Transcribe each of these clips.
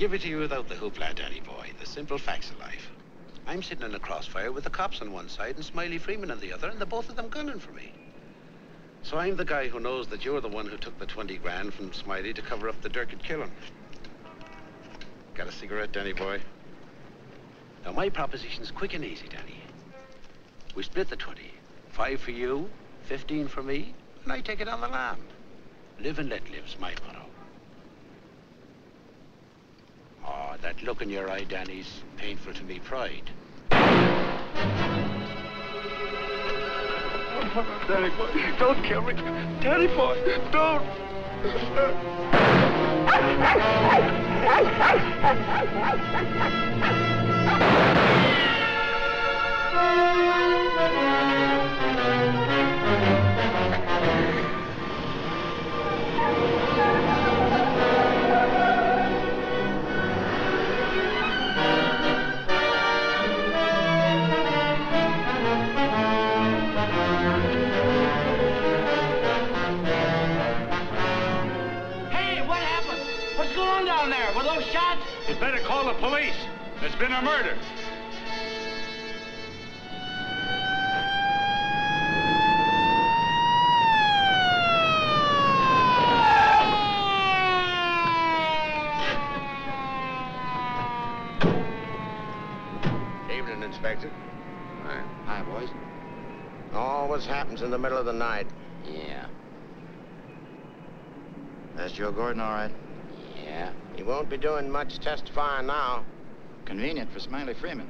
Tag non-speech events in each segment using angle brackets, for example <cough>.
give it to you without the hoopla, Danny boy. The simple facts of life. I'm sitting in a crossfire with the cops on one side and Smiley Freeman on the other, and the both of them gunning for me. So I'm the guy who knows that you're the one who took the 20 grand from Smiley to cover up the Durkett killing. Got a cigarette, Danny boy? Now, my proposition's quick and easy, Danny. We split the 20. Five for you, 15 for me, and I take it on the land. Live and let live's my motto. Oh, that look in your eye, Danny's painful to me pride. Danny boy, don't kill me. Danny boy, don't. Hey, <laughs> the police. There's been a murder. Evening, Inspector. Hi. Hi, boys. Always happens in the middle of the night. Yeah. That's Joe Gordon, all right? Yeah. He won't be doing much testifying now. Convenient for Smiley Freeman.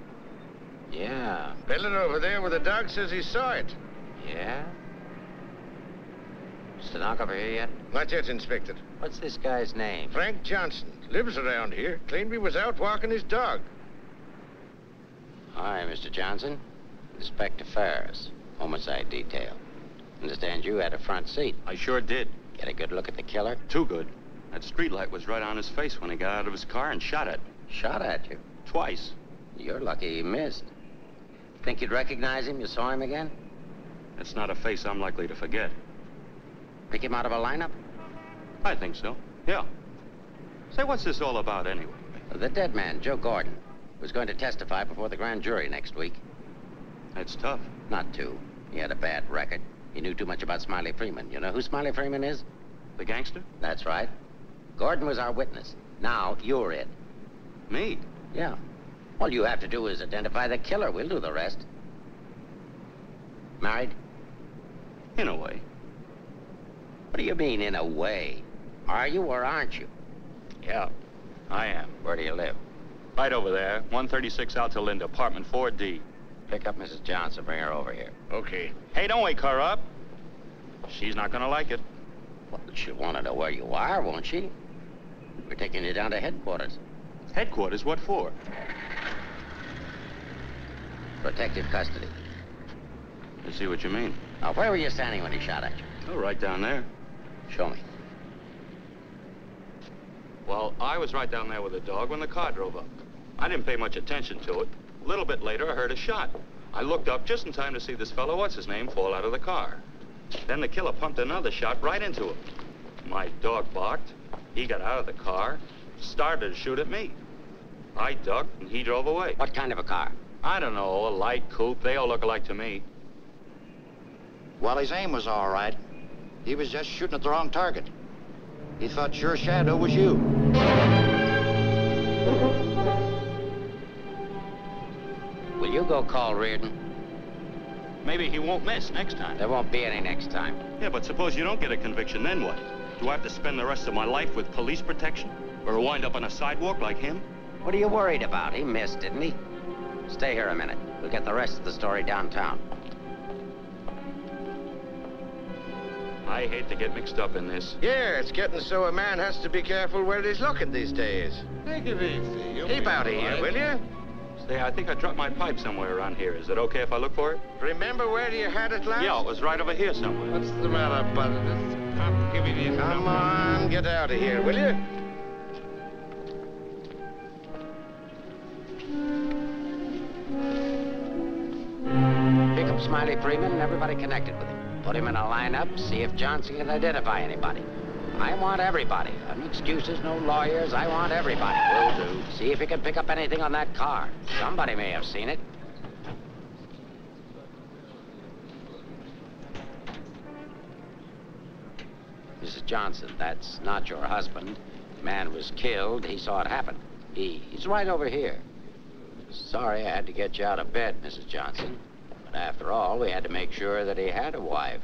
Yeah. Pillar over there where the dog says he saw it. Yeah? Stenographer here yet? Not yet, Inspector. What's this guy's name? Frank Johnson. Lives around here. Claimed he was out walking his dog. Hi, Mr. Johnson. Inspector Ferris, homicide detail. Understand you had a front seat. I sure did. Get a good look at the killer? Too good. That streetlight was right on his face when he got out of his car and shot at me. Shot at you. Twice. You're lucky he missed. Think you'd recognize him? You saw him again? That's not a face I'm likely to forget. Pick him out of a lineup? I think so. Yeah. Say, what's this all about anyway? The dead man, Joe Gordon, was going to testify before the grand jury next week. That's tough. Not to. He had a bad record. He knew too much about Smiley Freeman. You know who Smiley Freeman is? The gangster? That's right. Gordon was our witness. Now you're it. Me? Yeah. All you have to do is identify the killer. We'll do the rest. Married? In a way. What do you mean, in a way? Are you or aren't you? Yeah, I am. Where do you live? Right over there, 136 Alta Linda, apartment 4D. Pick up Mrs. Johnson. Bring her over here. Okay. Hey, don't wake her up. She's not gonna like it. Well, she'll want to know where you are, won't she? We're taking you down to headquarters. Headquarters, what for? Protective custody. I see what you mean. Now, where were you standing when he shot at you? Oh, right down there. Show me. Well, I was right down there with the dog when the car drove up. I didn't pay much attention to it. A little bit later, I heard a shot. I looked up just in time to see this fellow, what's his name, fall out of the car. Then the killer pumped another shot right into him. My dog barked. He got out of the car, started to shoot at me. I ducked, and he drove away. What kind of a car? I don't know, a light coupe. They all look alike to me. Well, his aim was all right. He was just shooting at the wrong target. He thought your shadow was you. Will you go call Reardon? Maybe he won't miss next time. There won't be any next time. Yeah, but suppose you don't get a conviction, then what? Do I have to spend the rest of my life with police protection? Or wind up on a sidewalk like him? What are you worried about? He missed, didn't he? Stay here a minute. We'll get the rest of the story downtown. I hate to get mixed up in this. Yeah, it's getting so a man has to be careful where he's looking these days. Take it easy. Keep out of here, will you? Say, I think I dropped my pipe somewhere around here. Is it okay if I look for it? Remember where you had it last? Yeah, it was right over here somewhere. What's the matter, bud? I'm giving you Come on, get out of here, will you? Pick up Smiley Freeman and everybody connected with him. Put him in a lineup, see if Johnson can identify anybody. I want everybody. No excuses, no lawyers. I want everybody. Will do. See if you can pick up anything on that car. Somebody may have seen it. Mrs. Johnson, that's not your husband. The man was killed. He saw it happen. He, he's right over here. Sorry I had to get you out of bed, Mrs. Johnson. But after all, we had to make sure that he had a wife.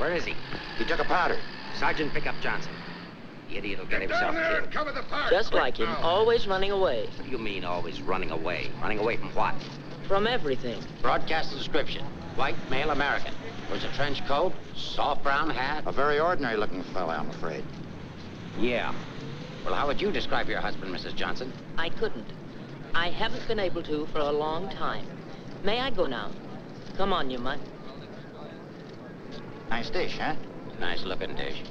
Where is he? He took a powder. Sergeant, pick up Johnson. The idiot will get himself killed. cover the park. Just like him, always running away. What do you mean always running away? Running away from what? From everything. Broadcast the description. White, male American. Wears a trench coat, soft brown hat. A very ordinary looking fellow, I'm afraid. Yeah. Well, how would you describe your husband, Mrs. Johnson? I couldn't. I haven't been able to for a long time. May I go now? Come on, you mutt. Nice dish, huh? Nice looking dish.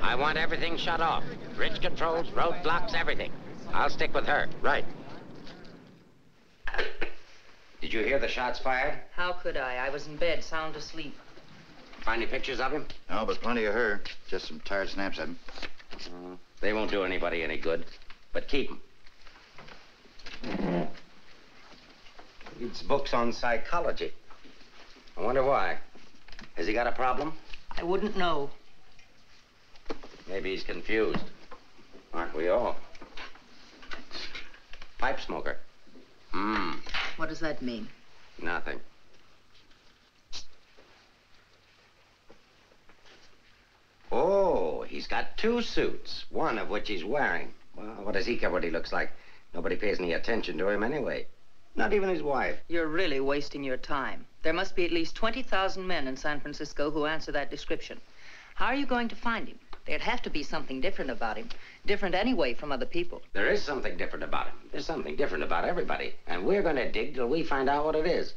I want everything shut off. Bridge controls, roadblocks, everything. I'll stick with her. Right. Did you hear the shots fired? How could I? I was in bed, sound asleep. Find any pictures of him? No, but plenty of her. Just some tired snaps of him. Mm-hmm. They won't do anybody any good. But keep them. Reads books on psychology. I wonder why. Has he got a problem? I wouldn't know. Maybe he's confused. Aren't we all? Pipe smoker. Hmm, What does that mean? nothing. Oh, he's got two suits, one of which he's wearing. Well, what does he care what he looks like? Nobody pays any attention to him anyway. Not even his wife. You're really wasting your time. There must be at least 20,000 men in San Francisco who answer that description. How are you going to find him? There'd have to be something different about him. Different anyway from other people. There is something different about him. There's something different about everybody. And we're going to dig till we find out what it is.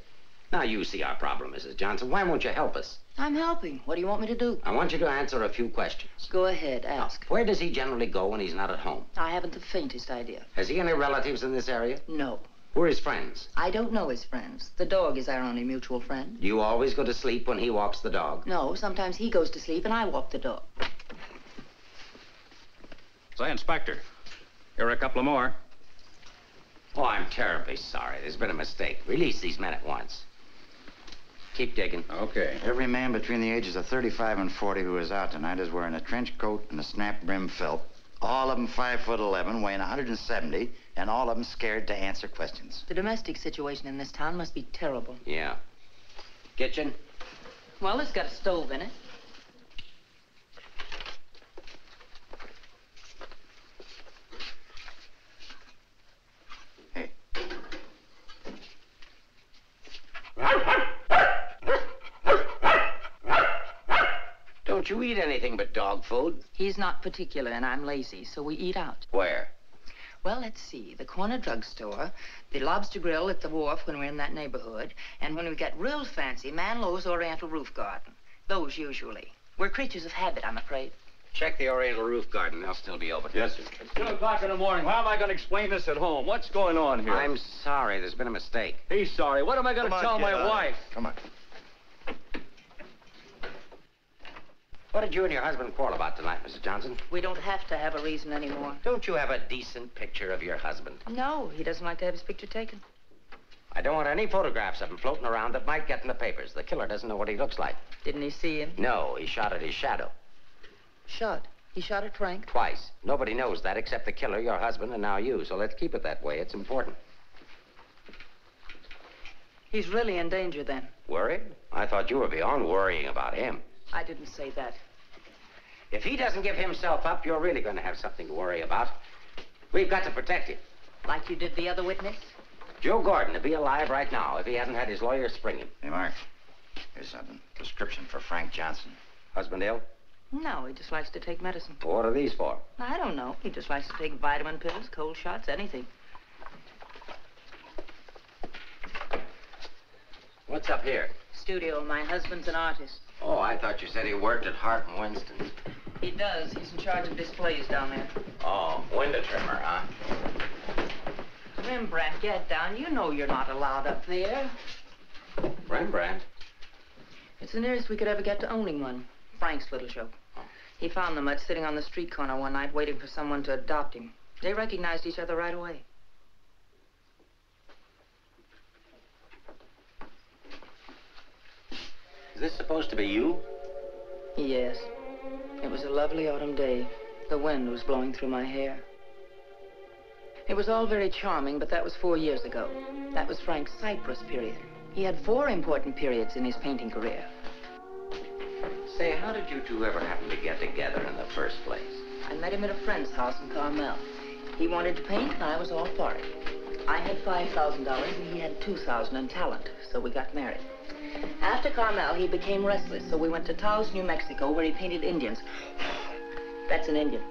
Now, you see our problem, Mrs. Johnson. Why won't you help us? I'm helping. What do you want me to do? I want you to answer a few questions. Go ahead, ask. Where does he generally go when he's not at home? I haven't the faintest idea. Has he any relatives in this area? No. Who are his friends? I don't know his friends. The dog is our only mutual friend. Do you always go to sleep when he walks the dog? No, sometimes he goes to sleep and I walk the dog. Say, Inspector, here are a couple of more. Oh, I'm terribly sorry. There's been a mistake. Release these men at once. Keep digging. Okay. Every man between the ages of 35 and 40 who is out tonight is wearing a trench coat and a snap brim felt. All of them five foot 11, weighing 170, and all of them scared to answer questions. The domestic situation in this town must be terrible. Yeah. Kitchen? Well, it's got a stove in it. Hey, Don't you eat anything but dog food? He's not particular and I'm lazy, so we eat out. Where? Well, let's see. The corner drugstore, the lobster grill at the wharf when we're in that neighborhood, and when we get real fancy, Manlow's Oriental Roof Garden. Those usually. We're creatures of habit, I'm afraid. Check the Oriental Roof Garden. They'll still be open. Yes, sir. It's 2 o'clock in the morning. How am I going to explain this at home? What's going on here? I'm sorry. There's been a mistake. He's sorry. What am I going to tell my wife? Come on. What did you and your husband quarrel about tonight, Mrs. Johnson? We don't have to have a reason anymore. Don't you have a decent picture of your husband? No, he doesn't like to have his picture taken. I don't want any photographs of him floating around that might get in the papers. The killer doesn't know what he looks like. Didn't he see him? No, he shot at his shadow. Shot. He shot at Frank. Twice. Nobody knows that except the killer, your husband, and now you. So let's keep it that way. It's important. He's really in danger then. Worried? I thought you were beyond worrying about him. I didn't say that. If he doesn't give himself up, you're really going to have something to worry about. We've got to protect him. Like you did the other witness? Joe Gordon would be alive right now if he hadn't had his lawyer spring him. Hey, Mark. Here's something. Prescription for Frank Johnson. Husband ill? No, he just likes to take medicine. What are these for? I don't know. He just likes to take vitamin pills, cold shots, anything. What's up here? Studio. My husband's an artist. Oh, I thought you said he worked at Hart and Winston's. He does. He's in charge of displays down there. Oh, window trimmer, huh? Rembrandt, get down. You know you're not allowed up there. Rembrandt? It's the nearest we could ever get to owning one. Frank's little joke. He found the mutt sitting on the street corner one night waiting for someone to adopt him. They recognized each other right away. Is this supposed to be you? Yes. It was a lovely autumn day. The wind was blowing through my hair. It was all very charming, but that was four years ago. That was Frank's cypress period. He had four important periods in his painting career. Say, how did you two ever happen to get together in the first place? I met him at a friend's house in Carmel. He wanted to paint, and I was all for it. I had $5,000, and he had 2000 in talent, so we got married. After Carmel, he became restless, so we went to Taos, New Mexico, where he painted Indians. <sighs> That's an Indian.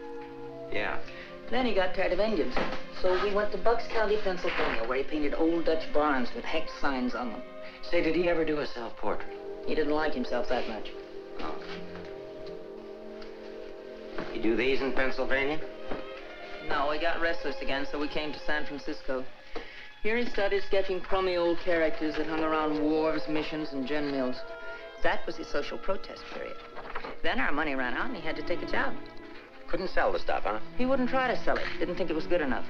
Yeah. Then he got tired of Indians, so we went to Bucks County, Pennsylvania, where he painted old Dutch barns with hex signs on them. Say, did he ever do a self-portrait? He didn't like himself that much. Oh. You do these in Pennsylvania? No, he got restless again, so we came to San Francisco. Here he started sketching crummy old characters that hung around wharves, missions, and gin mills. That was his social protest period. Then our money ran out and he had to take a job. Couldn't sell the stuff, huh? He wouldn't try to sell it. Didn't think it was good enough.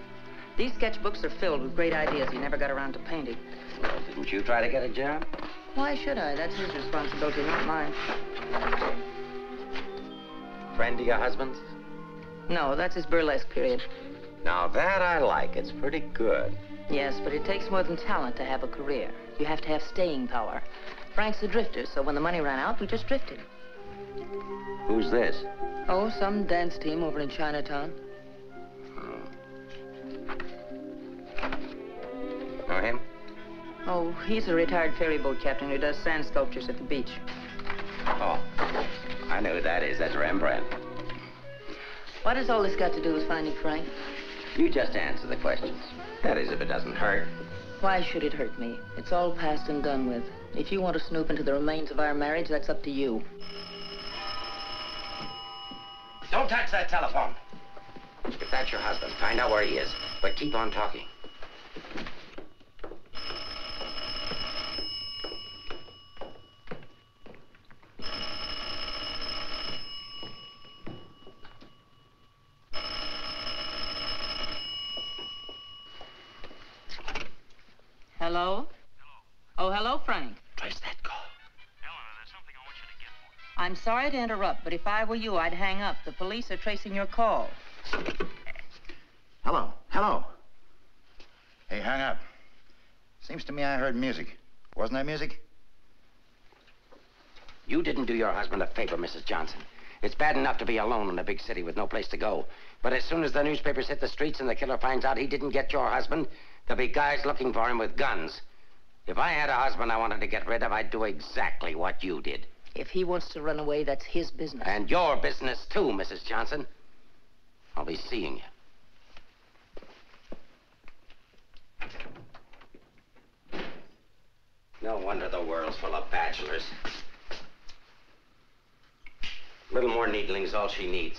These sketchbooks are filled with great ideas he never got around to painting. Well, didn't you try to get a job? Why should I? That's his responsibility, not mine. Friend of your husband's? No, that's his burlesque period. Now that I like. It's pretty good. Yes, but it takes more than talent to have a career. You have to have staying power. Frank's a drifter, so when the money ran out, we just drifted. Who's this? Oh, some dance team over in Chinatown. Know him? Oh, he's a retired ferry boat captain who does sand sculptures at the beach. Oh, I know who that is. That's Rembrandt. What has all this got to do with finding Frank? You just answer the questions. That is, if it doesn't hurt. Why should it hurt me? It's all past and done with. If you want to snoop into the remains of our marriage, that's up to you. Don't touch that telephone. If that's your husband, find out where he is. But keep on talking. Hello? Oh, hello, Frank. Trace that call. Eleanor, there's something I want you to get more. I'm sorry to interrupt, but if I were you, I'd hang up. The police are tracing your call. Hello, hello. Hey, hang up. Seems to me I heard music. Wasn't that music? You didn't do your husband a favor, Mrs. Johnson. It's bad enough to be alone in a big city with no place to go. But as soon as the newspapers hit the streets and the killer finds out he didn't get your husband, there'll be guys looking for him with guns. If I had a husband I wanted to get rid of, I'd do exactly what you did. If he wants to run away, that's his business. And your business, too, Mrs. Johnson. I'll be seeing you. No wonder the world's full of bachelors. A little more needling's all she needs.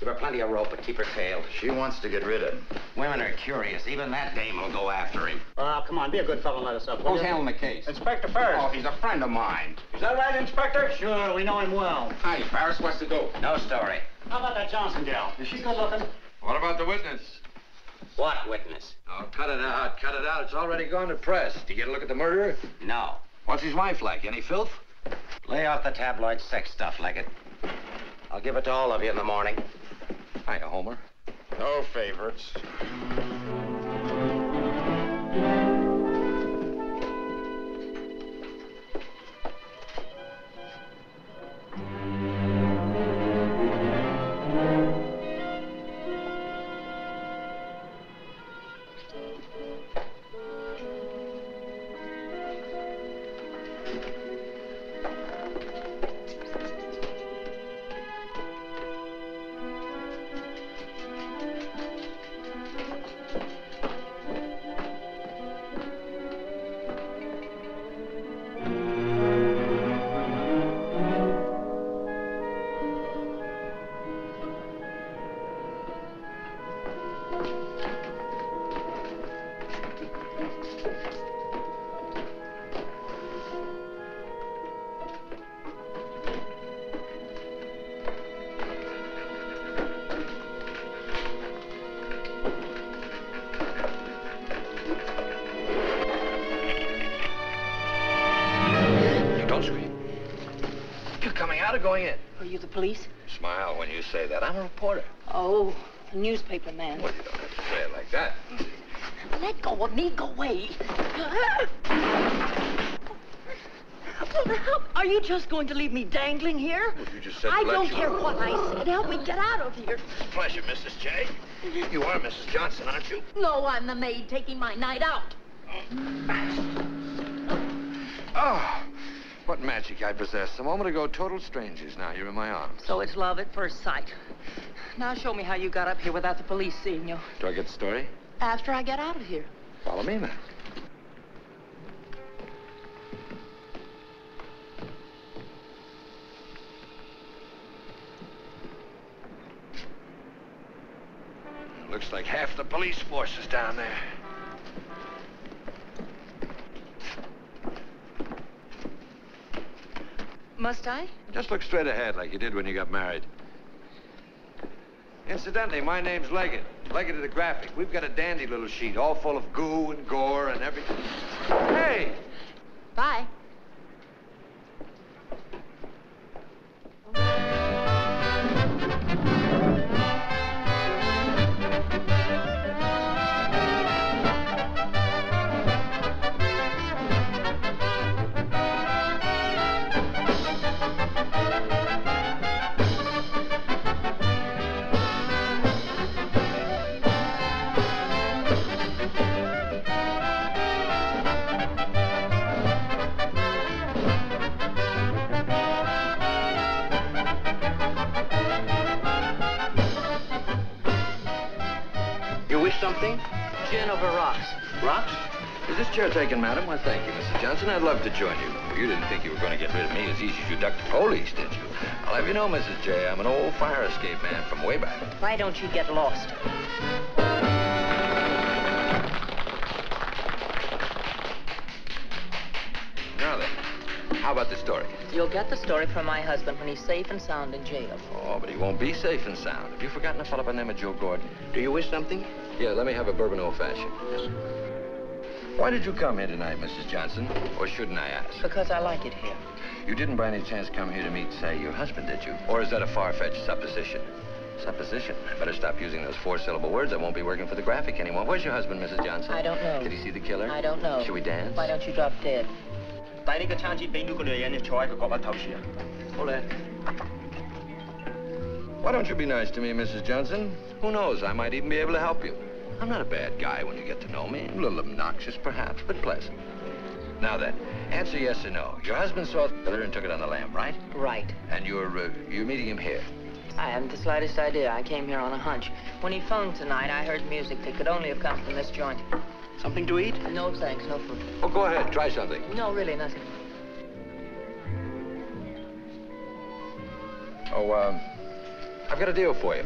Give her plenty of rope, but keep her tailed. She wants to get rid of him. Women are curious. Even that dame will go after him. Oh, come on, be a good fellow and let us up. Who's you? handling the case? Inspector Ferris. Oh, he's a friend of mine. Is that right, Inspector? Sure, we know him well. Hi, Ferris, What's the dope? No story. How about that Johnson gal? Is she good looking? What about the witness? What witness? Oh, cut it out, cut it out. It's already gone to press. Did you get a look at the murderer? No. What's his wife like? Any filth? Lay off the tabloid sex stuff, Leggett. I'll give it to all of you in the morning. Hiya, Homer. No favorites. Police? Smile when you say that. I'm a reporter. Oh, a newspaper man. Well, you don't have to say it like that. Let go of me. Go away. Well, how, are you just going to leave me dangling here? Well, you just said I don't you- care what I said. Help me get out of here. Pleasure, Mrs. J. You are Mrs. Johnson, aren't you? No, I'm the maid taking my night out. Oh. Oh, what magic I possess. A moment ago, total strangers. Now you're in my arms. So it's love at first sight. Now show me how you got up here without the police seeing you. Do I get the story? After I get out of here. Follow me, then. Looks like half the police force is down there. Must I? Just look straight ahead like you did when you got married. Incidentally, my name's Leggett. Leggett of the Graphic. We've got a dandy little sheet, all full of goo and gore and everything. Hey! Bye. Something? Gin over rocks. Rocks? Is this chair taken, madam? Why, thank you, Mrs. Johnson. I'd love to join you. You didn't think you were going to get rid of me as easy as you ducked the police, did you? I'll have you know, Mrs. J, I'm an old fire escape man from way back. Why don't you get lost? Now then, how about the story? You'll get the story from my husband when he's safe and sound in jail. Oh, but he won't be safe and sound. Have you forgotten a fellow by the name of Joe Gordon? Do you wish something? Yeah, let me have a bourbon old-fashioned. Yes. Why did you come here tonight, Mrs. Johnson? Or shouldn't I ask? Because I like it here. You didn't by any chance come here to meet, say, your husband, did you? Or is that a far-fetched supposition? Supposition. I better stop using those four-syllable words. I won't be working for the graphic anymore. Where's your husband, Mrs. Johnson? I don't know. Did he see the killer? I don't know. Should we dance? Why don't you drop dead? Hold on. Why don't you be nice to me, Mrs. Johnson? Who knows? I might even be able to help you. I'm not a bad guy when you get to know me. A little obnoxious, perhaps, but pleasant. Now then, answer yes or no. Your husband saw the killer and took it on the lam, right? Right. And you're uh, you're meeting him here. I haven't the slightest idea. I came here on a hunch. When he phoned tonight, I heard music that could only have come from this joint. Something to eat? No thanks, no food. Oh, go ahead. Try something. No, really, nothing. Oh, um, I've got a deal for you.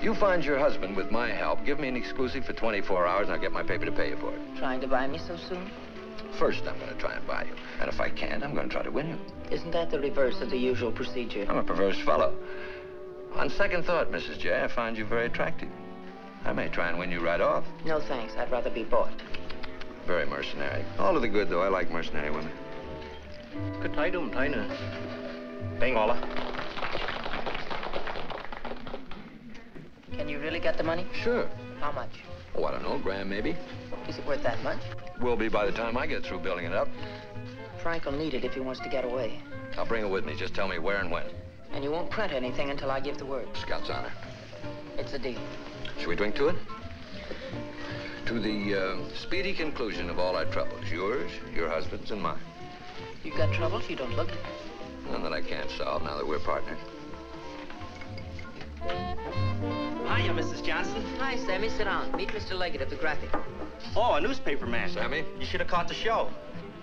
You find your husband with my help. Give me an exclusive for 24 hours, and I'll get my paper to pay you for it. Trying to buy me so soon? First, I'm going to try and buy you. And if I can't, I'm going to try to win you. Isn't that the reverse of the usual procedure? I'm a perverse fellow. On second thought, Mrs. J, I find you very attractive. I may try and win you right off. No, thanks. I'd rather be bought. Very mercenary. All of the good, though. I like mercenary women. Good Geteilt um, Tina. deine Bengala. Can you really get the money? Sure. How much? Oh, I don't know, grand maybe. Is it worth that much? Will be by the time I get through building it up. Frank will need it if he wants to get away. I'll bring it with me. Just tell me where and when. And you won't print anything until I give the word. Scout's honor. It's a deal. Shall we drink to it? To the uh, speedy conclusion of all our troubles. Yours, your husband's, and mine. You've got troubles? You don't look it. None that I can't solve now that we're partners. Hiya, Mrs. Johnson. Hi, Sammy. Sit down. Meet Mr. Leggett of the Graphic. Oh, a newspaper man. Sammy? You should have caught the show.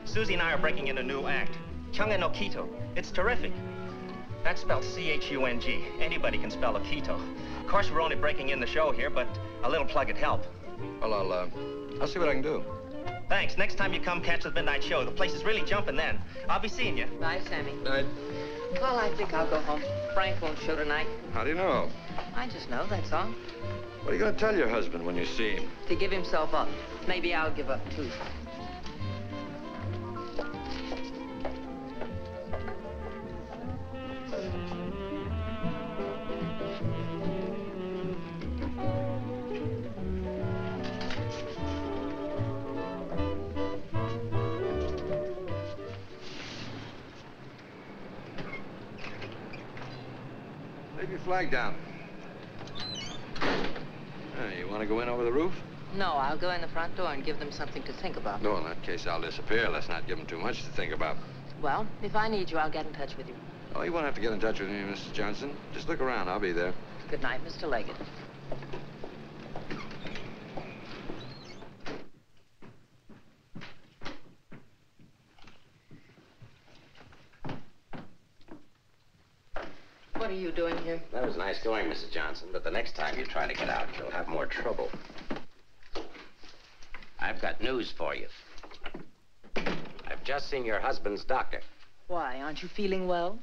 Susie and I are breaking in a new act. Chunga no Quito. It's terrific. That's spelled C-H-U-N-G. Anybody can spell a Quito. Of course, we're only breaking in the show here, but a little plug would help. Well, I'll, uh, I'll see what I can do. Thanks. Next time you come, catch the midnight show. The place is really jumping then. I'll be seeing you. Bye, Sammy. Night. Well, I think I'll go home. Frank won't show tonight. How do you know? I just know, that's all. What are you going to tell your husband when you see him? To give himself up. Maybe I'll give up, too. Flag down. Hey, you want to go in over the roof? No, I'll go in the front door and give them something to think about. No, in that case, I'll disappear. Let's not give them too much to think about. Well, if I need you, I'll get in touch with you. Oh, you won't have to get in touch with me, Mrs. Johnson. Just look around. I'll be there. Good night, Mr. Leggett. What are you doing here? That was nice going, Mrs. Johnson, but the next time you try to get out, you'll have more trouble. I've got news for you. I've just seen your husband's doctor. Why, aren't you feeling well?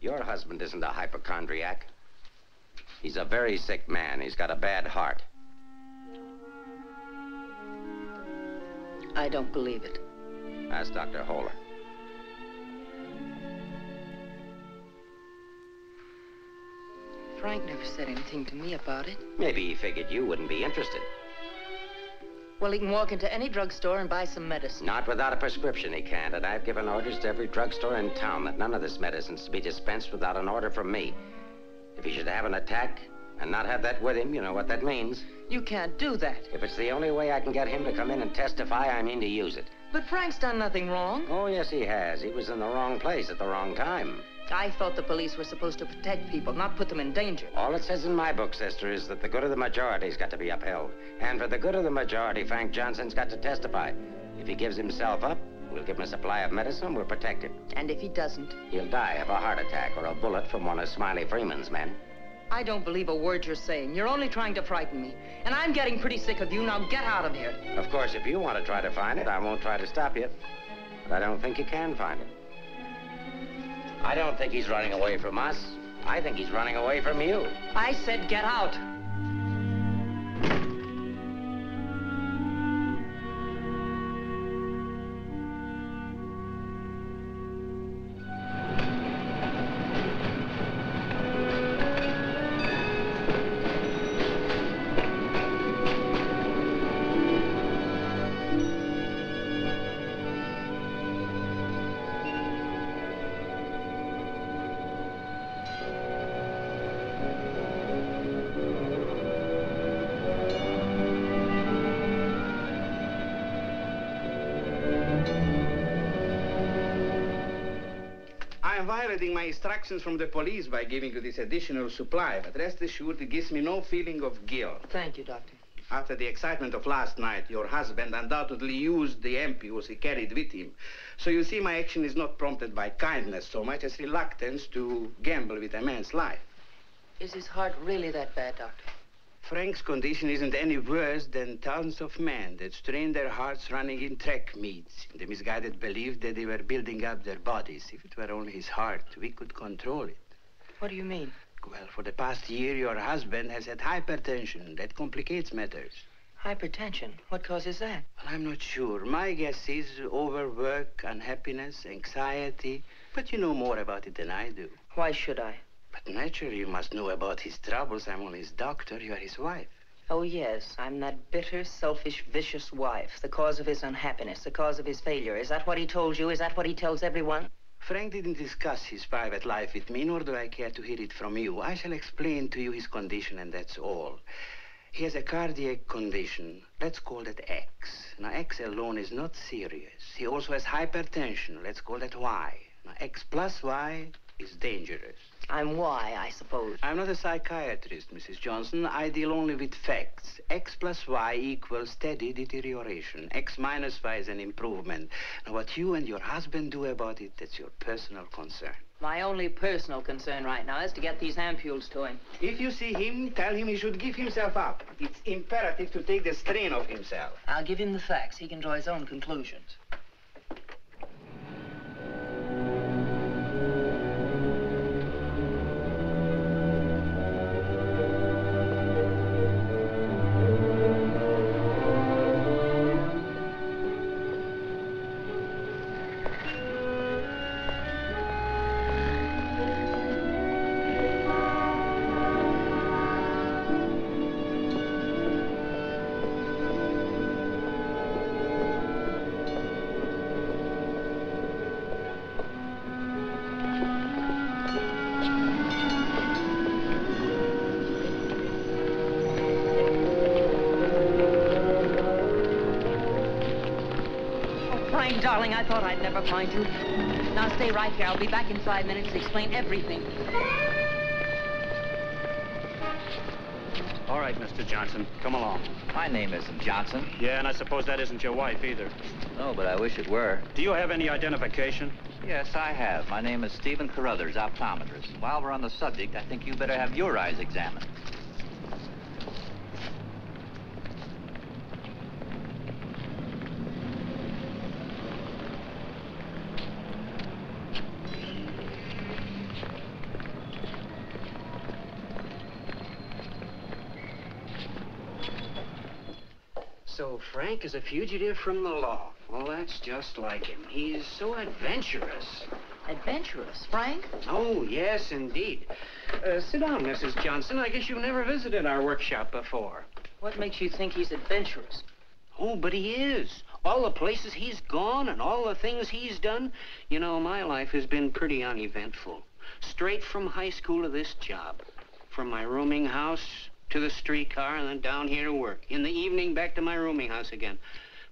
Your husband isn't a hypochondriac. He's a very sick man. He's got a bad heart. I don't believe it. Ask Dr. Holler. Frank never said anything to me about it. Maybe he figured you wouldn't be interested. Well, he can walk into any drugstore and buy some medicine. Not without a prescription, he can't. And I've given orders to every drugstore in town that none of this medicine's to be dispensed without an order from me. If he should have an attack and not have that with him, you know what that means. You can't do that. If it's the only way I can get him to come in and testify, I mean to use it. But Frank's done nothing wrong. Oh, yes, he has. He was in the wrong place at the wrong time. I thought the police were supposed to protect people, not put them in danger. All it says in my book, sister, is that the good of the majority's got to be upheld. And for the good of the majority, Frank Johnson's got to testify. If he gives himself up, we'll give him a supply of medicine, we'll protect him. And if he doesn't? He'll die of a heart attack or a bullet from one of Smiley Freeman's men. I don't believe a word you're saying. You're only trying to frighten me. And I'm getting pretty sick of you. Now get out of here. Of course, if you want to try to find it, I won't try to stop you. But I don't think you can find it. I don't think he's running away from us. I think he's running away from you. I said get out. Instructions from the police by giving you this additional supply, but rest assured it gives me no feeling of guilt. Thank you, Doctor. After the excitement of last night, your husband undoubtedly used the ampules he carried with him. So you see, my action is not prompted by kindness so much as reluctance to gamble with a man's life. Is his heart really that bad, Doctor? Frank's condition isn't any worse than thousands of men that strain their hearts running in track meets in the misguided belief that they were building up their bodies. If it were only his heart, we could control it. What do you mean? Well, for the past year, your husband has had hypertension. That complicates matters. Hypertension. What causes that? Well, I'm not sure. My guess is overwork, unhappiness, anxiety. But you know more about it than I do. Why should I? But naturally, you must know about his troubles. I'm only his doctor. You are his wife. Oh, yes. I'm that bitter, selfish, vicious wife. The cause of his unhappiness, the cause of his failure. Is that what he told you? Is that what he tells everyone? Frank didn't discuss his private life with me, nor do I care to hear it from you. I shall explain to you his condition, and that's all. He has a cardiac condition. Let's call that X. Now, X alone is not serious. He also has hypertension. Let's call that Y. Now, X plus Y is dangerous. I'm why, I suppose. I'm not a psychiatrist, Mrs. Johnson. I deal only with facts. X plus Y equals steady deterioration. X minus Y is an improvement. Now, what you and your husband do about it, that's your personal concern. My only personal concern right now is to get these ampules to him. If you see him, tell him he should give himself up. It's imperative to take the strain off himself. I'll give him the facts. He can draw his own conclusions. Thought I'd never find you. Now stay right here. I'll be back in five minutes to explain everything. All right, Mr. Johnson, come along. My name isn't Johnson. Yeah, and I suppose that isn't your wife either. No, but I wish it were. Do you have any identification? Yes, I have. My name is Stephen Carruthers, optometrist. While we're on the subject, I think you better have your eyes examined. So Frank is a fugitive from the law. Well, that's just like him. He's so adventurous. Adventurous, Frank? Oh, yes, indeed. Uh, sit down, Mrs. Johnson. I guess you've never visited our workshop before. What makes you think he's adventurous? Oh, but he is. All the places he's gone and all the things he's done. You know, my life has been pretty uneventful. Straight from high school to this job. From my rooming house to the streetcar and then down here to work. In the evening, back to my rooming house again.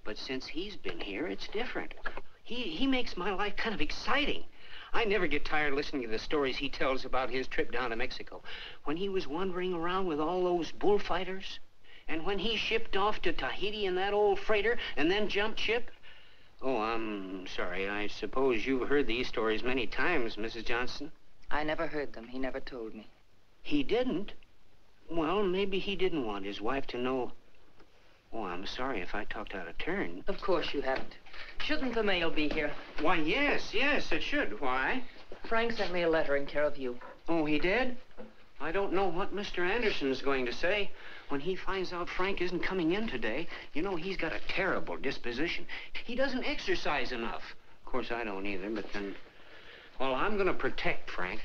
But since he's been here, it's different. He, he makes my life kind of exciting. I never get tired listening to the stories he tells about his trip down to Mexico. When he was wandering around with all those bullfighters. And when he shipped off to Tahiti in that old freighter and then jumped ship. Oh, I'm sorry. I suppose you've heard these stories many times, Mrs. Johnson. I never heard them. He never told me. He didn't? Well, maybe he didn't want his wife to know. Oh, I'm sorry if I talked out of turn. Of course you haven't. Shouldn't the mail be here? Why, yes, yes, it should. Why? Frank sent me a letter in care of you. Oh, he did? I don't know what Mr. Anderson's going to say. When he finds out Frank isn't coming in today, you know, he's got a terrible disposition. He doesn't exercise enough. Of course, I don't either, but then... Well, I'm going to protect Frank.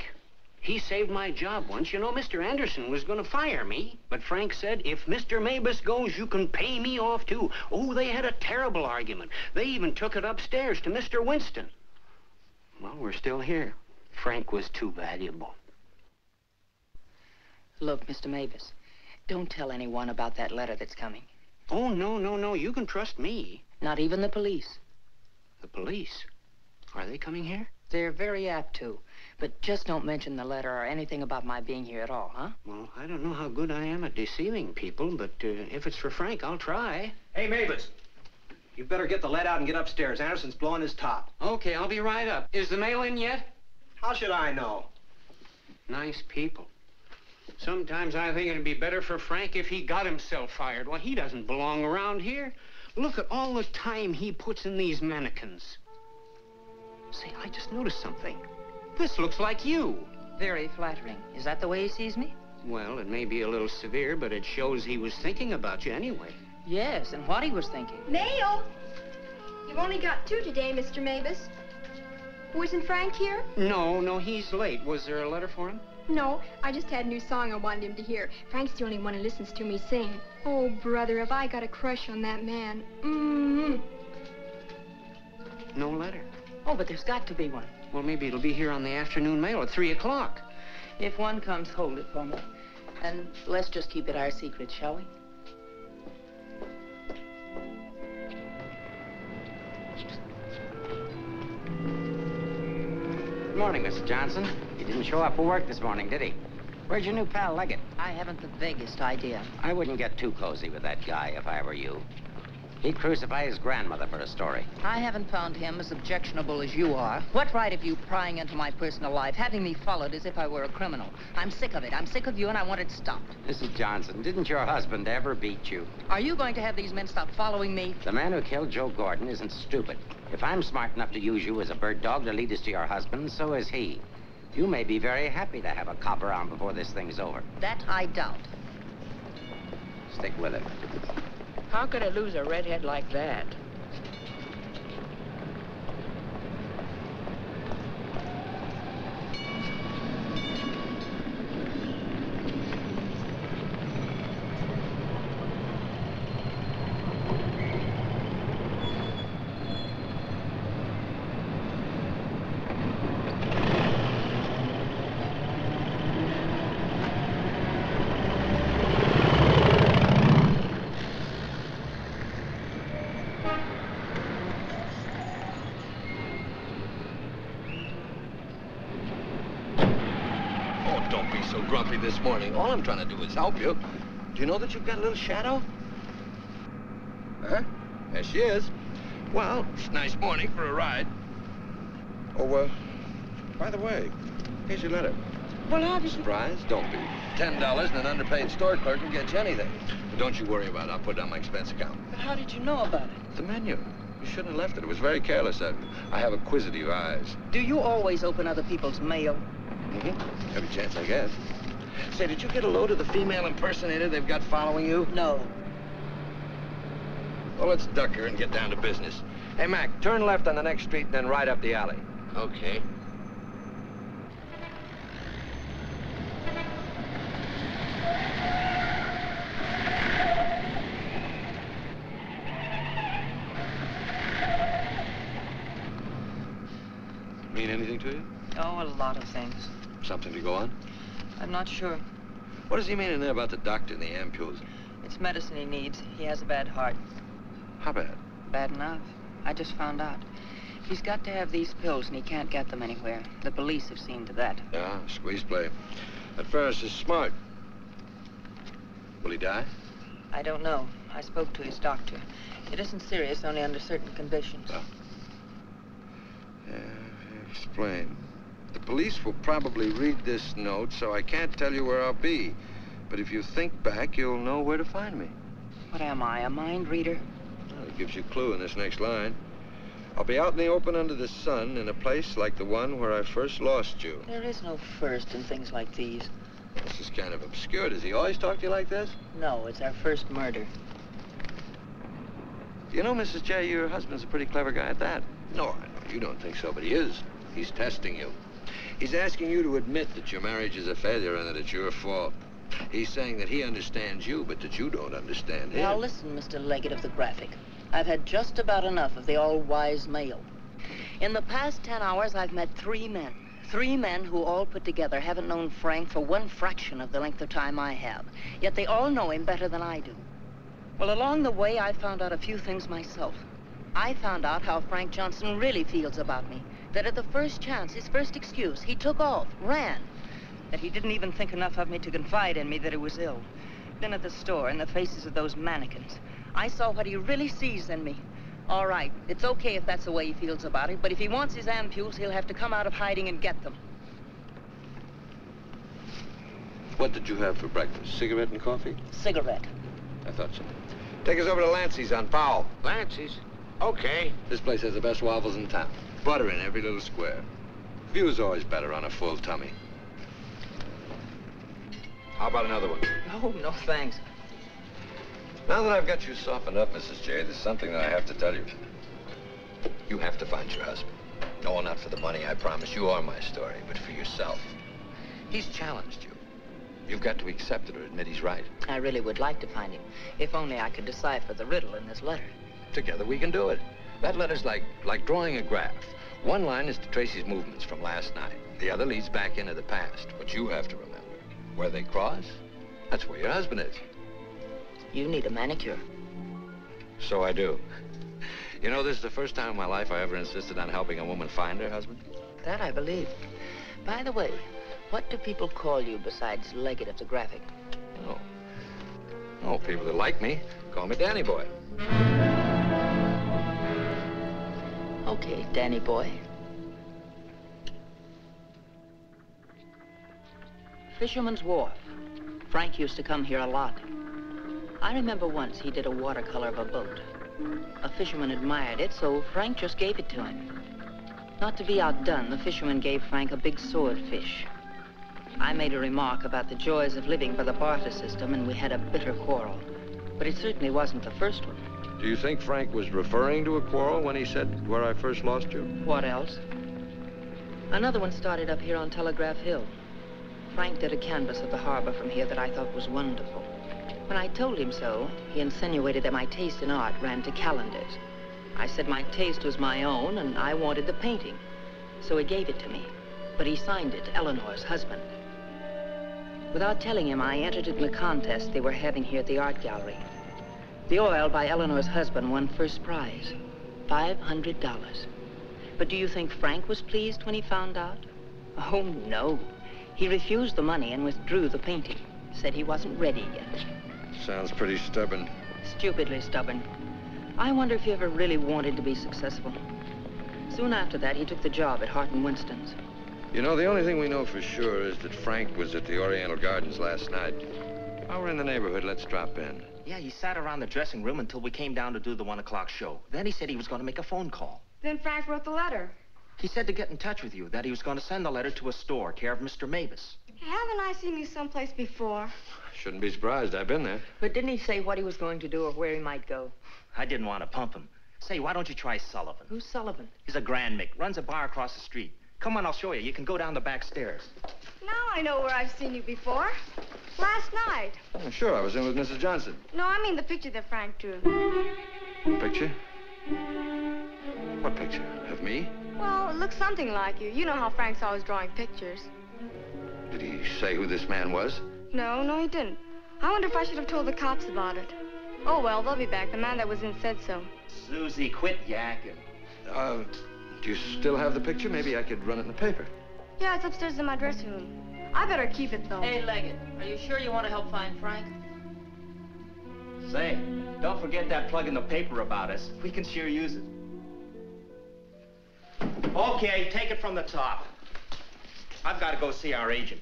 He saved my job once. You know, Mr. Anderson was going to fire me. But Frank said, if Mr. Maibus goes, you can pay me off, too. Oh, they had a terrible argument. They even took it upstairs to Mr. Winston. Well, we're still here. Frank was too valuable. Look, Mr. Maibus, don't tell anyone about that letter that's coming. Oh, no, no, no. You can trust me. Not even the police. The police? Are they coming here? They're very apt to. But just don't mention the letter or anything about my being here at all, huh? Well, I don't know how good I am at deceiving people, but uh, if it's for Frank, I'll try. Hey, Maibus. You better get the lead out and get upstairs. Anderson's blowing his top. Okay, I'll be right up. Is the mail in yet? How should I know? Nice people. Sometimes I think it'd be better for Frank if he got himself fired. Well, he doesn't belong around here. Look at all the time he puts in these mannequins. Say, I just noticed something. This looks like you. Very flattering. Is that the way he sees me? Well, it may be a little severe, but it shows he was thinking about you anyway. Yes, and what he was thinking. Mail? You've only got two today, Mr. Maibus. Wasn't Frank here? No, no, he's late. Was there a letter for him? No, I just had a new song I wanted him to hear. Frank's the only one who listens to me sing. Oh, brother, have I got a crush on that man. Mm-hmm. No letter. Oh, but there's got to be one. Well, maybe it'll be here on the afternoon mail at 3 o'clock. If one comes, hold it for me. And let's just keep it our secret, shall we? Good morning, Mr. Johnson. He didn't show up for work this morning, did he? Where's your new pal, Leggett? I haven't the vaguest idea. I wouldn't get too cozy with that guy if I were you. He'd crucify his grandmother for a story. I haven't found him as objectionable as you are. What right have you prying into my personal life, having me followed as if I were a criminal? I'm sick of it. I'm sick of you, and I want it stopped. Mrs. Johnson, didn't your husband ever beat you? Are you going to have these men stop following me? The man who killed Joe Gordon isn't stupid. If I'm smart enough to use you as a bird dog to lead us to your husband, so is he. You may be very happy to have a cop around before this thing's over. That I doubt. Stick with it. How could I lose a redhead like that? All I'm trying to do is help you. Do you know that you've got a little shadow? Huh? There she is. Well, it's a nice morning for a ride. Oh, uh, by the way, here's your letter. Well, how did you... Surprise? Don't be. Ten dollars and an underpaid store clerk will get you anything. But don't you worry about it. I'll put it on my expense account. But how did you know about it? The menu. You shouldn't have left it. It was very careless of you. I have acquisitive eyes. Do you always open other people's mail? Mm-hmm. Every chance I get. Say, did you get a load of the female impersonator they've got following you? No. Well, let's duck her and get down to business. Hey, Mac, turn left on the next street and then right up the alley. Okay. Mean anything to you? Oh, a lot of things. Something to go on? I'm not sure. What does he mean in there about the doctor and the ampules? It's medicine he needs. He has a bad heart. How bad? Bad enough. I just found out. He's got to have these pills, and he can't get them anywhere. The police have seen to that. Yeah, squeeze play. That Ferris is smart. Will he die? I don't know. I spoke to his doctor. It isn't serious, only under certain conditions. Oh. Yeah, explain. The police will probably read this note, so I can't tell you where I'll be. But if you think back, you'll know where to find me. What am I, a mind reader? Well, it gives you a clue in this next line. I'll be out in the open under the sun in a place like the one where I first lost you. There is no first in things like these. This is kind of obscure. Does he always talk to you like this? No, it's our first murder. You know, Mrs. J, your husband's a pretty clever guy at that. No, I know you don't think so, but he is. He's testing you. He's asking you to admit that your marriage is a failure and that it's your fault. He's saying that he understands you, but that you don't understand him. Now listen, Mr. Leggett of the Graphic. I've had just about enough of the all-wise male. In the past ten hours, I've met three men. Three men who all put together haven't known Frank for one fraction of the length of time I have. Yet they all know him better than I do. Well, along the way, I found out a few things myself. I found out how Frank Johnson really feels about me. That at the first chance, his first excuse, he took off, ran. That he didn't even think enough of me to confide in me that he was ill. Then at the store, in the faces of those mannequins, I saw what he really sees in me. All right, it's okay if that's the way he feels about it, but if he wants his ampules, he'll have to come out of hiding and get them. What did you have for breakfast? Cigarette and coffee? Cigarette. I thought so. Take us over to Lancey's on Powell. Lancey's? Okay. This place has the best waffles in town. Butter in every little square. View's always better on a full tummy. How about another one? No, <laughs> oh, no thanks. Now that I've got you softened up, Mrs. J, there's something that I have to tell you. You have to find your husband. No, not for the money, I promise. You are my story, but for yourself. He's challenged you. You've got to accept it or admit he's right. I really would like to find him, if only I could decipher the riddle in this letter. Together we can do it. That letter's like, like drawing a graph. One line is to trace his movements from last night. The other leads back into the past. But you have to remember, where they cross, that's where your husband is. You need a manicure. So I do. <laughs> You know, this is the first time in my life I ever insisted on helping a woman find her husband. That I believe. By the way, what do people call you besides Leggett of the Graphic? Oh. Oh, people that like me call me Danny Boy. Okay, Danny Boy. Fisherman's Wharf. Frank used to come here a lot. I remember once he did a watercolor of a boat. A fisherman admired it, so Frank just gave it to him. Not to be outdone, the fisherman gave Frank a big swordfish. I made a remark about the joys of living by the barter system, and we had a bitter quarrel. But it certainly wasn't the first one. Do you think Frank was referring to a quarrel when he said where I first lost you? What else? Another one started up here on Telegraph Hill. Frank did a canvas of the harbor from here that I thought was wonderful. When I told him so, he insinuated that my taste in art ran to calendars. I said my taste was my own, and I wanted the painting. So he gave it to me. But he signed it, Eleanor's husband. Without telling him, I entered it in a contest they were having here at the art gallery. The oil by Eleanor's husband won first prize, $500. But do you think Frank was pleased when he found out? Oh, no. He refused the money and withdrew the painting. Said he wasn't ready yet. Sounds pretty stubborn. Stupidly stubborn. I wonder if he ever really wanted to be successful. Soon after that, he took the job at Hart and Winston's. You know, the only thing we know for sure is that Frank was at the Oriental Gardens last night. While we're in the neighborhood, let's drop in. Yeah, he sat around the dressing room until we came down to do the one o'clock show. Then he said he was going to make a phone call. Then Frank wrote the letter. He said to get in touch with you, that he was going to send the letter to a store, care of Mr. Maibus. Haven't I seen you someplace before? Shouldn't be surprised. I've been there. But didn't he say what he was going to do or where he might go? I didn't want to pump him. Say, why don't you try Sullivan? Who's Sullivan? He's a Grand Mick, runs a bar across the street. Come on, I'll show you. You can go down the back stairs. Now I know where I've seen you before. Last night. Oh, sure, I was in with Mrs. Johnson. No, I mean the picture that Frank drew. Picture? What picture? Of me? Well, it looks something like you. You know how Frank's always drawing pictures. Did he say who this man was? No, no, he didn't. I wonder if I should have told the cops about it. Oh, well, they'll be back. The man that was in said so. Susie, quit yakking. Uh, do you still have the picture? Maybe I could run it in the paper. Yeah, it's upstairs in my dressing room. I better keep it, though. Hey, Leggett, are you sure you want to help find Frank? Say, don't forget that plug in the paper about us. We can sure use it. Okay, take it from the top. I've got to go see our agent.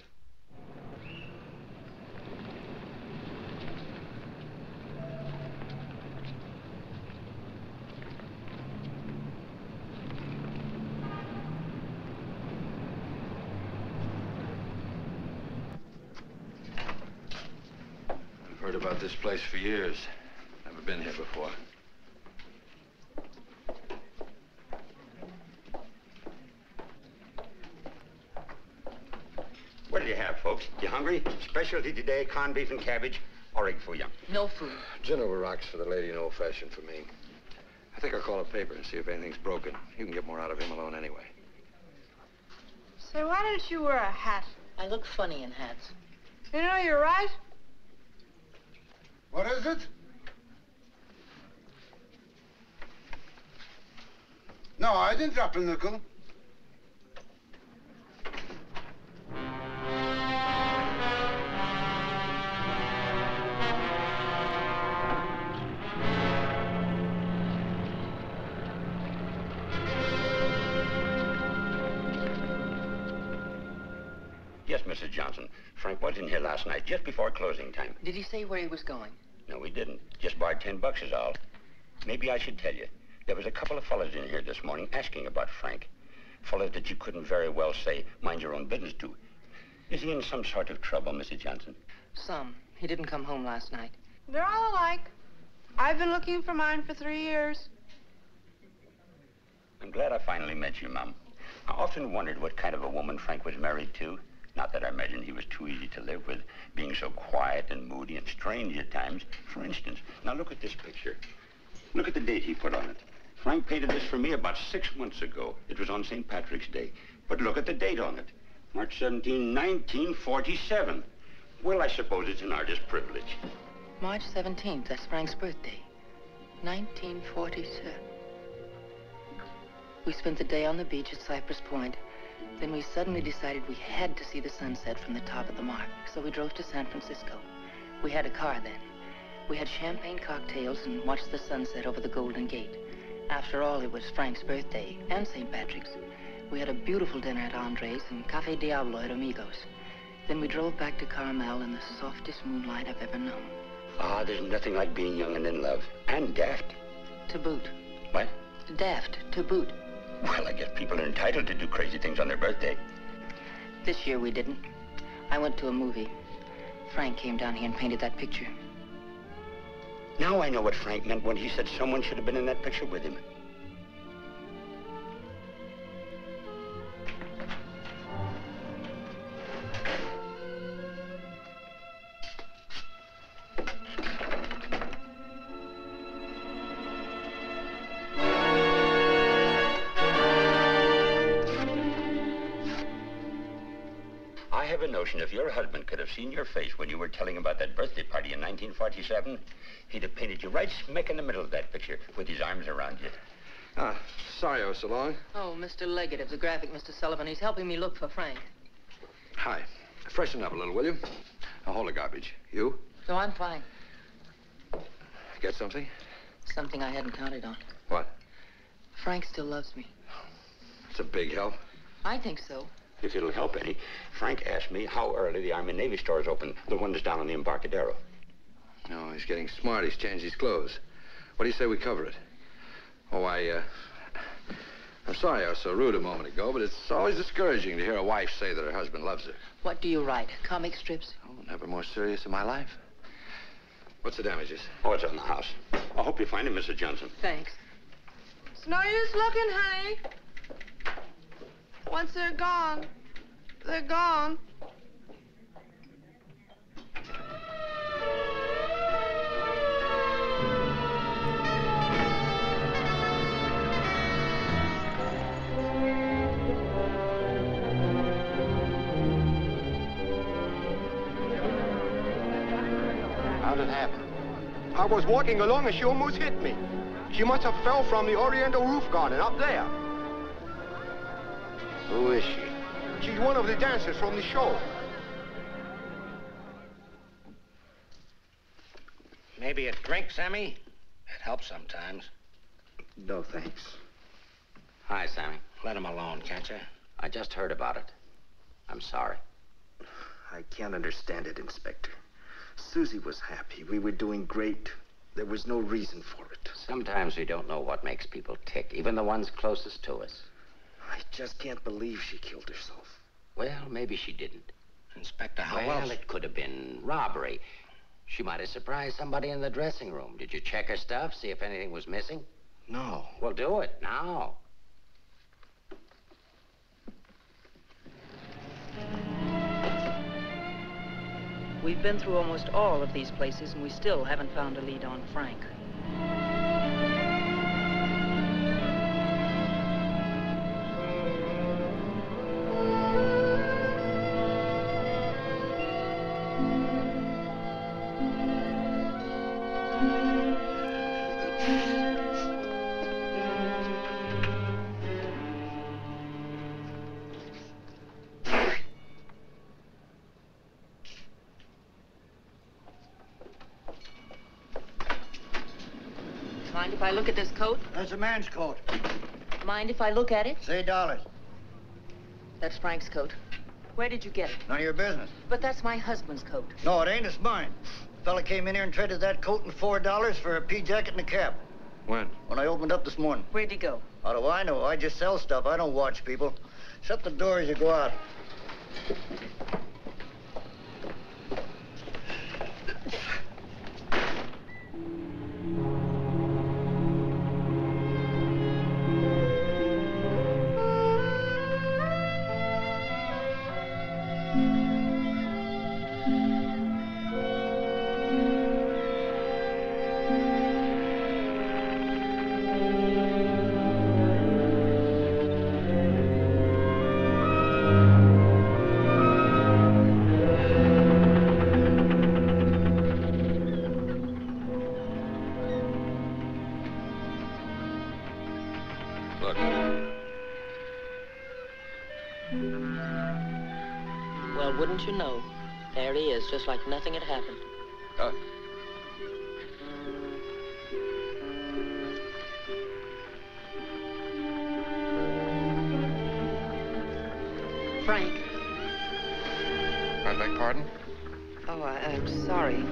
I've heard about this place for years. Never been here before. What do you have, folks? You hungry? Specialty today, corned beef and cabbage, or egg for you. No food. Gin over rocks for the lady and old-fashioned for me. I think I'll call a paper and see if anything's broken. You can get more out of him alone anyway. Say, why don't you wear a hat? I look funny in hats. You know, you're right. What is it? No, I didn't drop a nickel. Yes, Mrs. Johnson. Frank was in here last night, just before closing time. Did he say where he was going? No, he didn't. Just borrowed ten bucks is all. Maybe I should tell you. There was a couple of fellas in here this morning asking about Frank. Fellas that you couldn't very well say, mind your own business to. Is he in some sort of trouble, Mrs. Johnson? Some. He didn't come home last night. They're all alike. I've been looking for mine for three years. I'm glad I finally met you, Mum. I often wondered what kind of a woman Frank was married to. Not that I imagine he was too easy to live with, being so quiet and moody and strange at times. For instance, now look at this picture. Look at the date he put on it. Frank painted this for me about six months ago. It was on St. Patrick's Day. But look at the date on it. March 17, 1947. Well, I suppose it's an artist's privilege. March 17th, that's Frank's birthday. 1947. We spent the day on the beach at Cypress Point. Then we suddenly decided we had to see the sunset from the top of the mark, so we drove to San Francisco. We had a car then. We had champagne cocktails and watched the sunset over the Golden Gate. After all, it was Frank's birthday and St. Patrick's. We had a beautiful dinner at Andre's and Cafe Diablo at Amigos. Then we drove back to Carmel in the softest moonlight I've ever known. Ah, there's nothing like being young and in love. And daft. To boot. What? Daft, to boot. Well, I guess people are entitled to do crazy things on their birthday. This year we didn't. I went to a movie. Frank came down here and painted that picture. Now I know what Frank meant when he said someone should have been in that picture with him. Seen your face when you were telling about that birthday party in 1947, he'd have painted you right smack in the middle of that picture with his arms around you. Ah, sorry I was so long. Oh, Mr. Leggett of the graphic, Mr. Sullivan. He's helping me look for Frank. Hi. Freshen up a little, will you? Now, hold the garbage. You? So I'm fine. Get something? Something I hadn't counted on. What? Frank still loves me. It's a big help. I think so. If it'll help any, Frank asked me how early the Army and Navy stores open, the one that's down on the Embarcadero. No, he's getting smart. He's changed his clothes. What do you say we cover it? Oh, I, uh... I'm sorry I was so rude a moment ago, but it's always discouraging to hear a wife say that her husband loves her. What do you write? Comic strips? Oh, never more serious in my life. What's the damages? Oh, it's on the house. I hope you find it, Mrs. Johnson. Thanks. It's no use looking, honey. Once they're gone, they're gone. How'd it happen? I was walking along and she almost hit me. She must have fell from the Oriental roof garden up there. Who is she? She's one of the dancers from the show. Maybe a drink, Sammy? It helps sometimes. No, thanks. Hi, Sammy. Let him alone, can't you? I just heard about it. I'm sorry. I can't understand it, Inspector. Susie was happy. We were doing great. There was no reason for it. Sometimes we don't know what makes people tick, even the ones closest to us. I just can't believe she killed herself. Well, maybe she didn't. Inspector, how well, else? it could have been robbery. She might have surprised somebody in the dressing room. Did you check her stuff, see if anything was missing? No. Well, do it now. We've been through almost all of these places, and we still haven't found a lead on Frank. A man's coat. Mind if I look at it? Say dollars. That's Frank's coat. Where did you get it? None of your business. But that's my husband's coat. No, it ain't. It's mine. Fella came in here and traded that coat and four dollars for a pea jacket and a cap. When? When I opened up this morning. Where'd he go? How do I know? I just sell stuff. I don't watch people. Shut the door as you go out. Well, wouldn't you know? There he is, just like nothing had happened. Uh, Frank. I beg pardon? Oh, I, I'm sorry.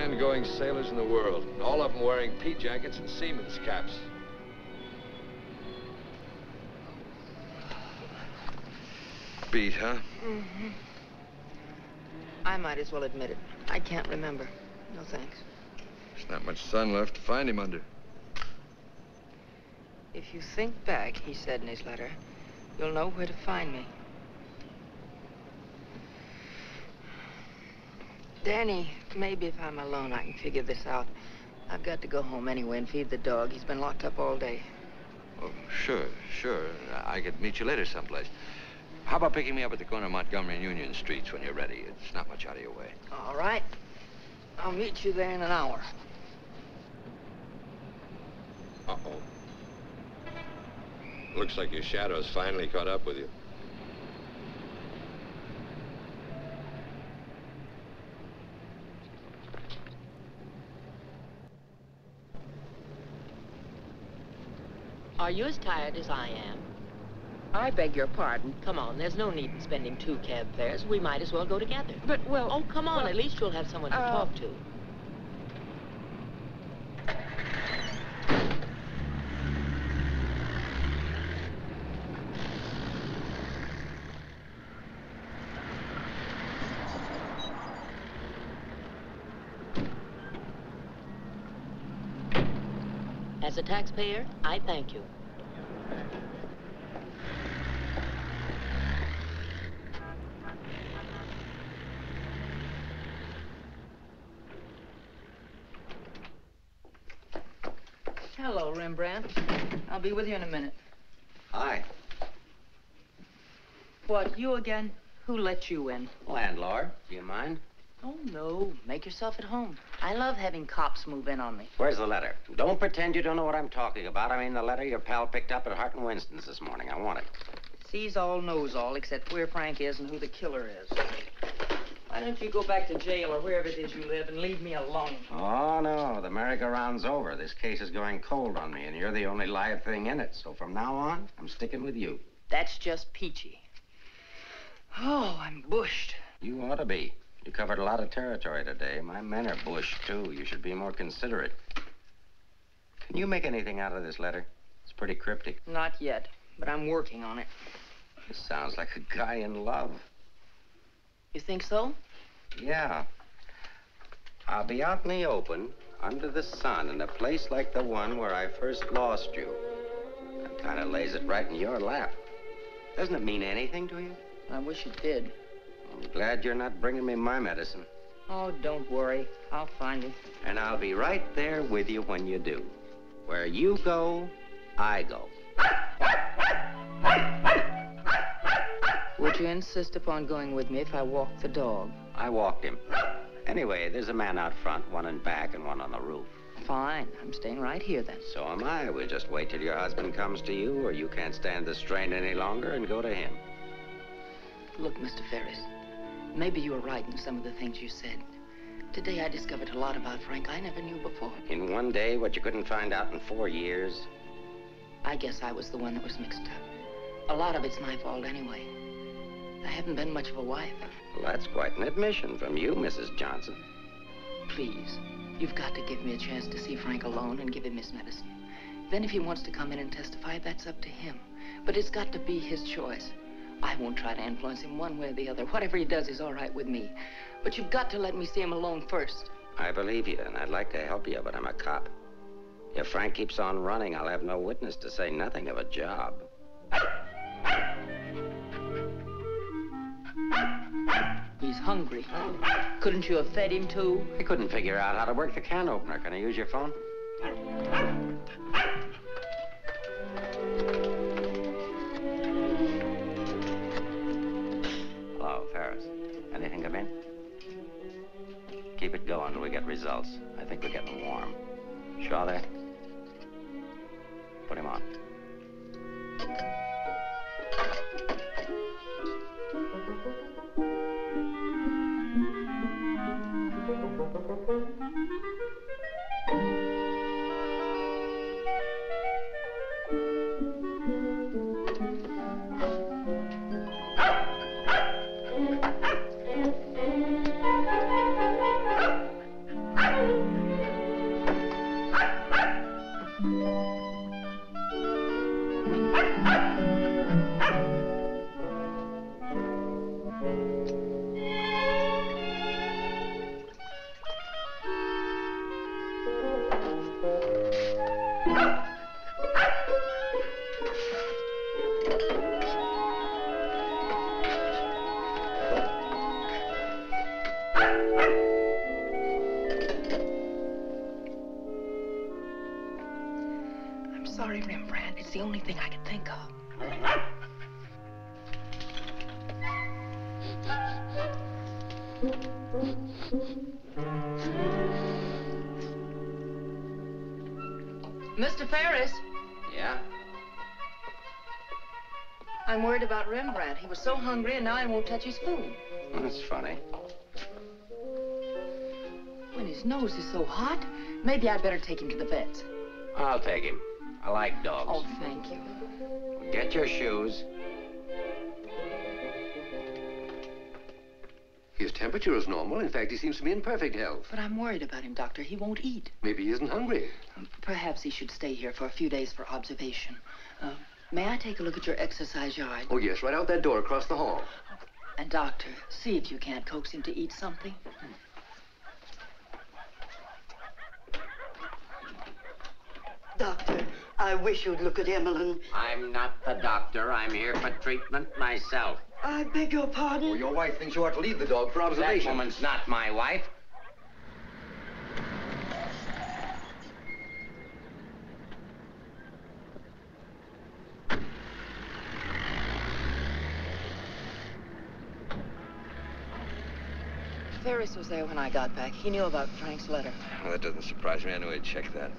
Land-going sailors in the world. All of them wearing pea jackets and seamen's caps. Beat, huh? Mm-hmm. I might as well admit it. I can't remember. No thanks. There's not much sun left to find him under. If you think back, he said in his letter, you'll know where to find me. Danny, maybe if I'm alone, I can figure this out. I've got to go home anyway and feed the dog. He's been locked up all day. Oh, sure, sure. I could meet you later someplace. How about picking me up at the corner of Montgomery and Union Streets when you're ready? It's not much out of your way. All right. I'll meet you there in an hour. Uh-oh. Looks like your shadow's finally caught up with you. Are you as tired as I am? I beg your pardon. Come on, there's no need in spending two cab fares. We might as well go together. But, well... Oh, come on. well, At least you'll have someone to uh, talk to. As a taxpayer, I thank you. Hello, Rembrandt. I'll be with you in a minute. Hi. What, you again? Who let you in? Landlord, do you mind? Oh, no. Make yourself at home. I love having cops move in on me. Where's the letter? Don't pretend you don't know what I'm talking about. I mean the letter your pal picked up at Hart and Winston's this morning. I want it. Sees all, knows all, except where Frank is and who the killer is. Why don't you go back to jail or wherever it is you live and leave me alone? Oh, no. The merry-go-round's over. This case is going cold on me, and you're the only live thing in it. So from now on, I'm sticking with you. That's just peachy. Oh, I'm bushed. You ought to be. You covered a lot of territory today. My men are bush, too. You should be more considerate. Can you make anything out of this letter? It's pretty cryptic. Not yet, but I'm working on it. This sounds like a guy in love. You think so? Yeah. I'll be out in the open, under the sun, in a place like the one where I first lost you. That kind of lays it right in your lap. Doesn't it mean anything to you? I wish it did. I'm glad you're not bringing me my medicine. Oh, don't worry. I'll find it. And I'll be right there with you when you do. Where you go, I go. Would you insist upon going with me if I walked the dog? I walked him. Anyway, there's a man out front, one in back and one on the roof. Fine. I'm staying right here then. So am I. We'll just wait till your husband comes to you, or you can't stand the strain any longer and go to him. Look, Mr. Ferris, maybe you were right in some of the things you said. Today I discovered a lot about Frank I never knew before. In one day, what you couldn't find out in four years. I guess I was the one that was mixed up. A lot of it's my fault anyway. I haven't been much of a wife. Well, that's quite an admission from you, Mrs. Johnson. Please, you've got to give me a chance to see Frank alone and give him his medicine. Then if he wants to come in and testify, that's up to him. But it's got to be his choice. I won't try to influence him one way or the other. Whatever he does is all right with me. But you've got to let me see him alone first. I believe you, and I'd like to help you, but I'm a cop. If Frank keeps on running, I'll have no witness to say nothing of a job. He's hungry. Couldn't you have fed him too? I couldn't figure out how to work the can opener. Can I use your phone? Results. I think we're getting warm. There? Put him on. So hungry and now he won't touch his food. That's funny. When his nose is so hot, maybe I'd better take him to the vet. I'll take him. I like dogs. Oh, thank you. Get your shoes. His temperature is normal. In fact, he seems to be in perfect health. But I'm worried about him, Doctor. He won't eat. Maybe he isn't hungry. Perhaps he should stay here for a few days for observation. Uh, may I take a look at your exercise yard? Oh, yes, right out that door across the hall. And, Doctor, see if you can't coax him to eat something. Doctor, I wish you'd look at Emmeline. I'm not the doctor. I'm here for treatment myself. I beg your pardon? Well, your wife thinks you ought to leave the dog for observation. That woman's not my wife. Ferris was there when I got back. He knew about Frank's letter. Well, that doesn't surprise me. I knew he'd check that.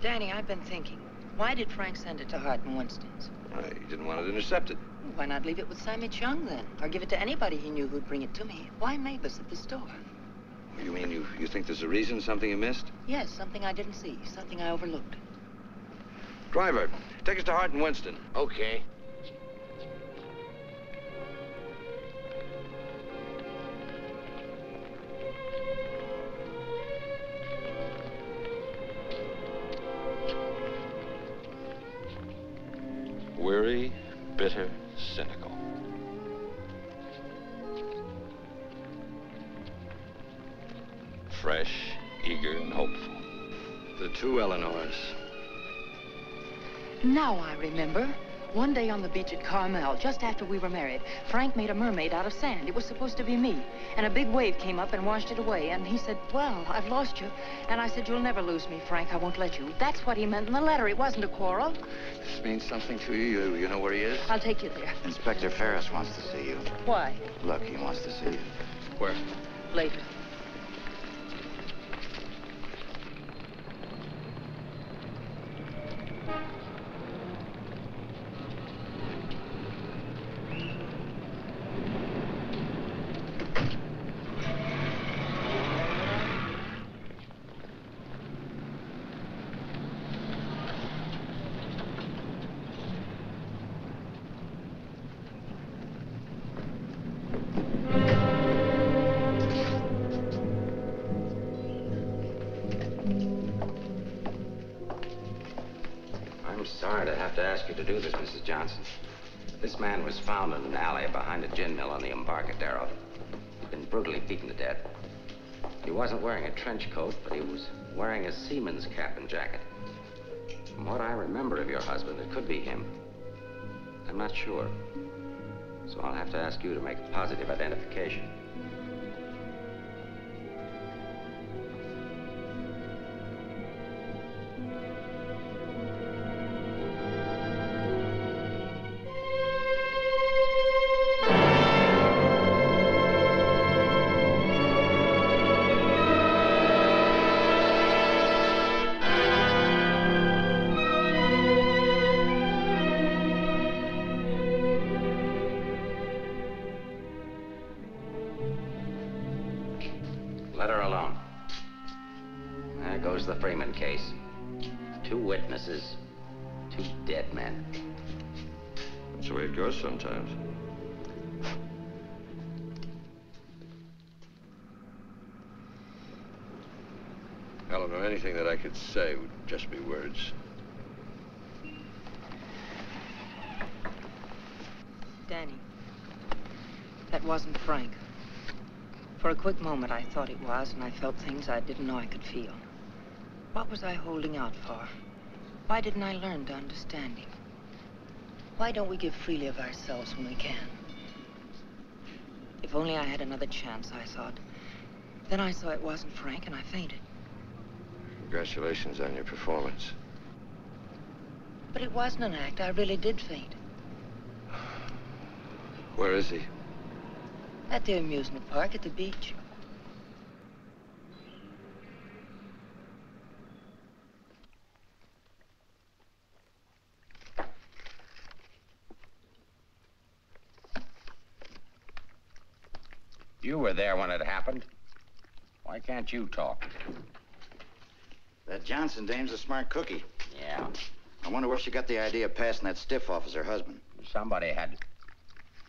Danny, I've been thinking. Why did Frank send it to Hart and Winston's? Well, he didn't want it intercepted. Why not leave it with Sammy Chung then? Or give it to anybody he knew who'd bring it to me? Why Maibus at the store? You mean you, you think there's a reason, something you missed? Yes, something I didn't see, something I overlooked. Driver, take us to Hart and Winston. Okay. Remember. One day on the beach at Carmel, just after we were married, Frank made a mermaid out of sand. It was supposed to be me. And a big wave came up and washed it away. And he said, well, I've lost you. And I said, you'll never lose me, Frank. I won't let you. That's what he meant in the letter. It wasn't a quarrel. This means something to you. You, you know where he is? I'll take you there. Inspector Ferris wants to see you. Why? Look, he wants to see you. Where? Later. This man was found in an alley behind a gin mill on the Embarcadero. He'd been brutally beaten to death. He wasn't wearing a trench coat, but he was wearing a seaman's cap and jacket. From what I remember of your husband, it could be him. I'm not sure. So I'll have to ask you to make a positive identification. Say would just be words. Danny, that wasn't Frank. For a quick moment, I thought it was, and I felt things I didn't know I could feel. What was I holding out for? Why didn't I learn to understand him? Why don't we give freely of ourselves when we can? If only I had another chance, I thought. Then I saw it wasn't Frank, and I fainted. Congratulations on your performance. But it wasn't an act. I really did faint. Where is he? At the amusement park at the beach. You were there when it happened. Why can't you talk? That Johnson dame's a smart cookie. Yeah. I wonder where she got the idea of passing that stiff off as her husband. Somebody had to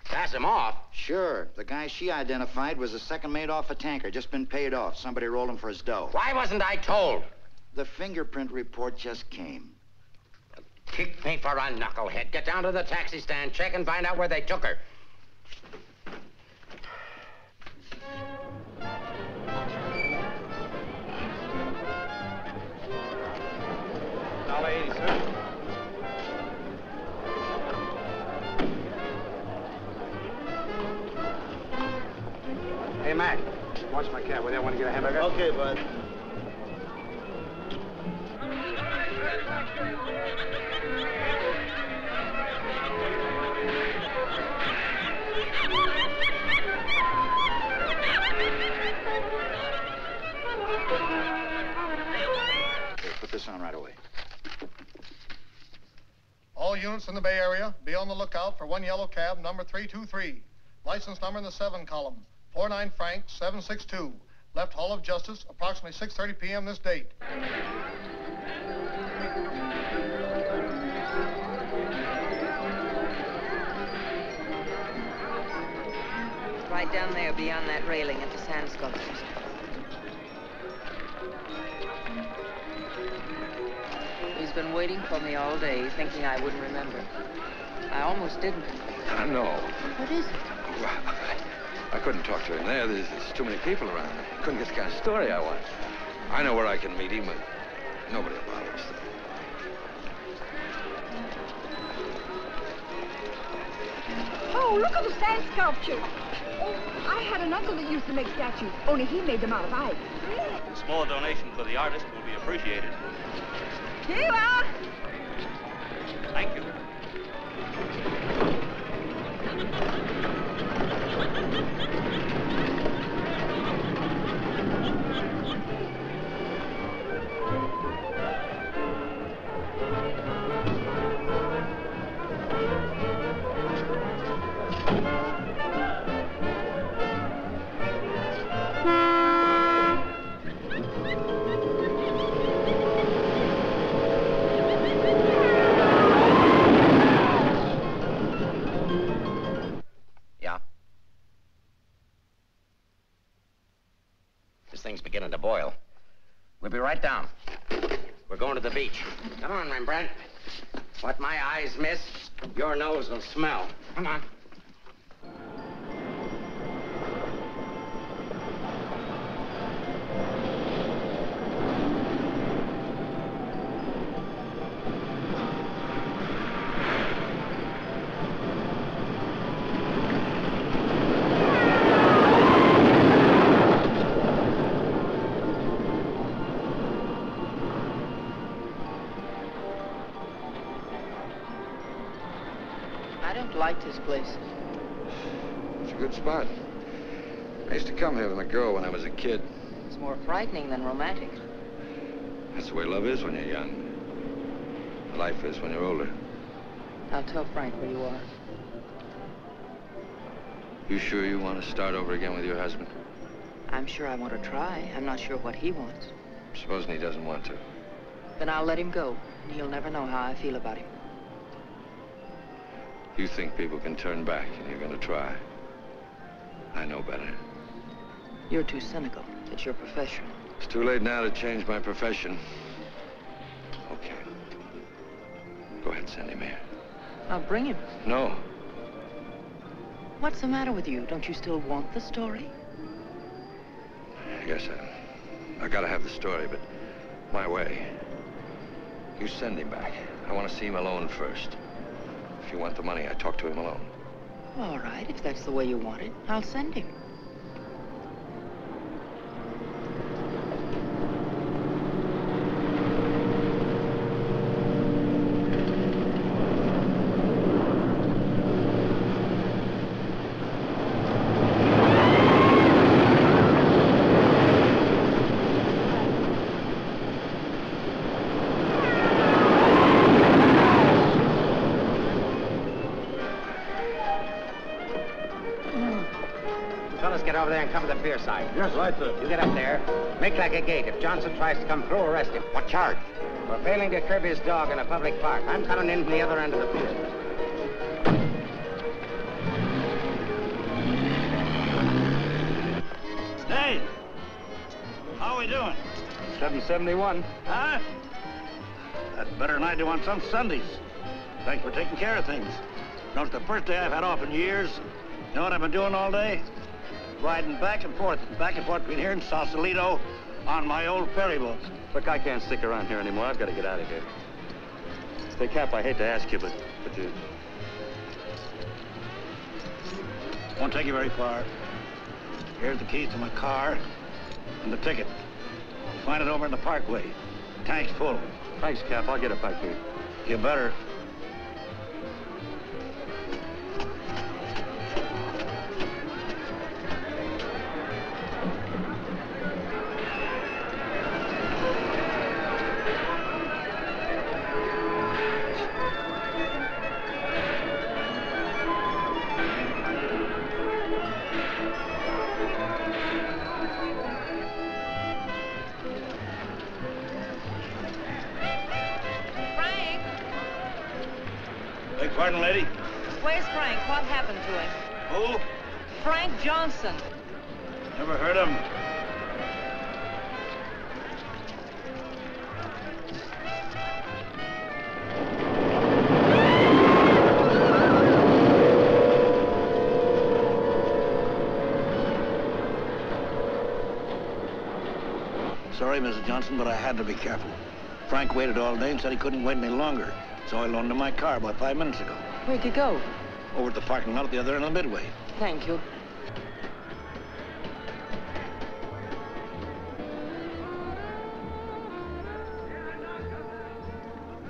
pass him off. Sure. The guy she identified was a second mate off a tanker, just been paid off. Somebody rolled him for his dough. Why wasn't I told? The fingerprint report just came. Kick me for a knucklehead. Get down to the taxi stand, check and find out where they took her. Get a hamburger? Okay, bud. Here, put this on right away. All units in the Bay Area, be on the lookout for one yellow cab, number 323. License number in the 7 column, 49 Frank 762. Left Hall of Justice, approximately 6.30 p.m. this date. Right down there beyond that railing at the sand sculptures. He's been waiting for me all day, thinking I wouldn't remember. I almost didn't. I know. What is it? I couldn't talk to him there. There's, there's too many people around. I couldn't get the kind of story I want. I know where I can meet him, but nobody will bother us. Oh, look at the sand sculpture. Oh, I had an uncle that used to make statues, only he made them out of ice. A small donation for the artist will be appreciated. Here you are. Thank you. Beginning to boil. We'll be right down. We're going to the beach. Come on, Rembrandt. What my eyes miss, your nose will smell. Come on. Frightening than romantic. That's the way love is when you're young. Life is when you're older. I'll tell Frank where you are. You sure you want to start over again with your husband? I'm sure I want to try. I'm not sure what he wants. Supposing he doesn't want to. Then I'll let him go, and he'll never know how I feel about him. You think people can turn back, and you're going to try. I know better. You're too cynical. It's your profession. It's too late now to change my profession. Okay. Go ahead, send him here. I'll bring him. No. What's the matter with you? Don't you still want the story? Yes, I, I gotta have the story, but my way. You send him back. I want to see him alone first. If you want the money, I talk to him alone. All right, if that's the way you want it, I'll send him. Yes, right, sir. You get up there. Make like a gate. If Johnson tries to come through, arrest him. What charge? For failing to curb his dog in a public park. I'm coming in from the other end of the pier. Hey! How are we doing? 771. Huh? That's better than I do on some Sundays. Thanks for taking care of things. You know, it's the first day I've had off in years. You know what I've been doing all day? Riding back and forth, back and forth between here and Sausalito on my old ferry boat. Look, I can't stick around here anymore. I've got to get out of here. Say, Cap, I hate to ask you, but, but you... Won't take you very far. Here's the keys to my car and the ticket. Find it over in the parkway. Tank's full. Thanks, Cap. I'll get it back you. You better. Waited all day and said he couldn't wait any longer, so I loaned him my car about five minutes ago. Where'd you go? Over at the parking lot at the other end of the Midway. Thank you.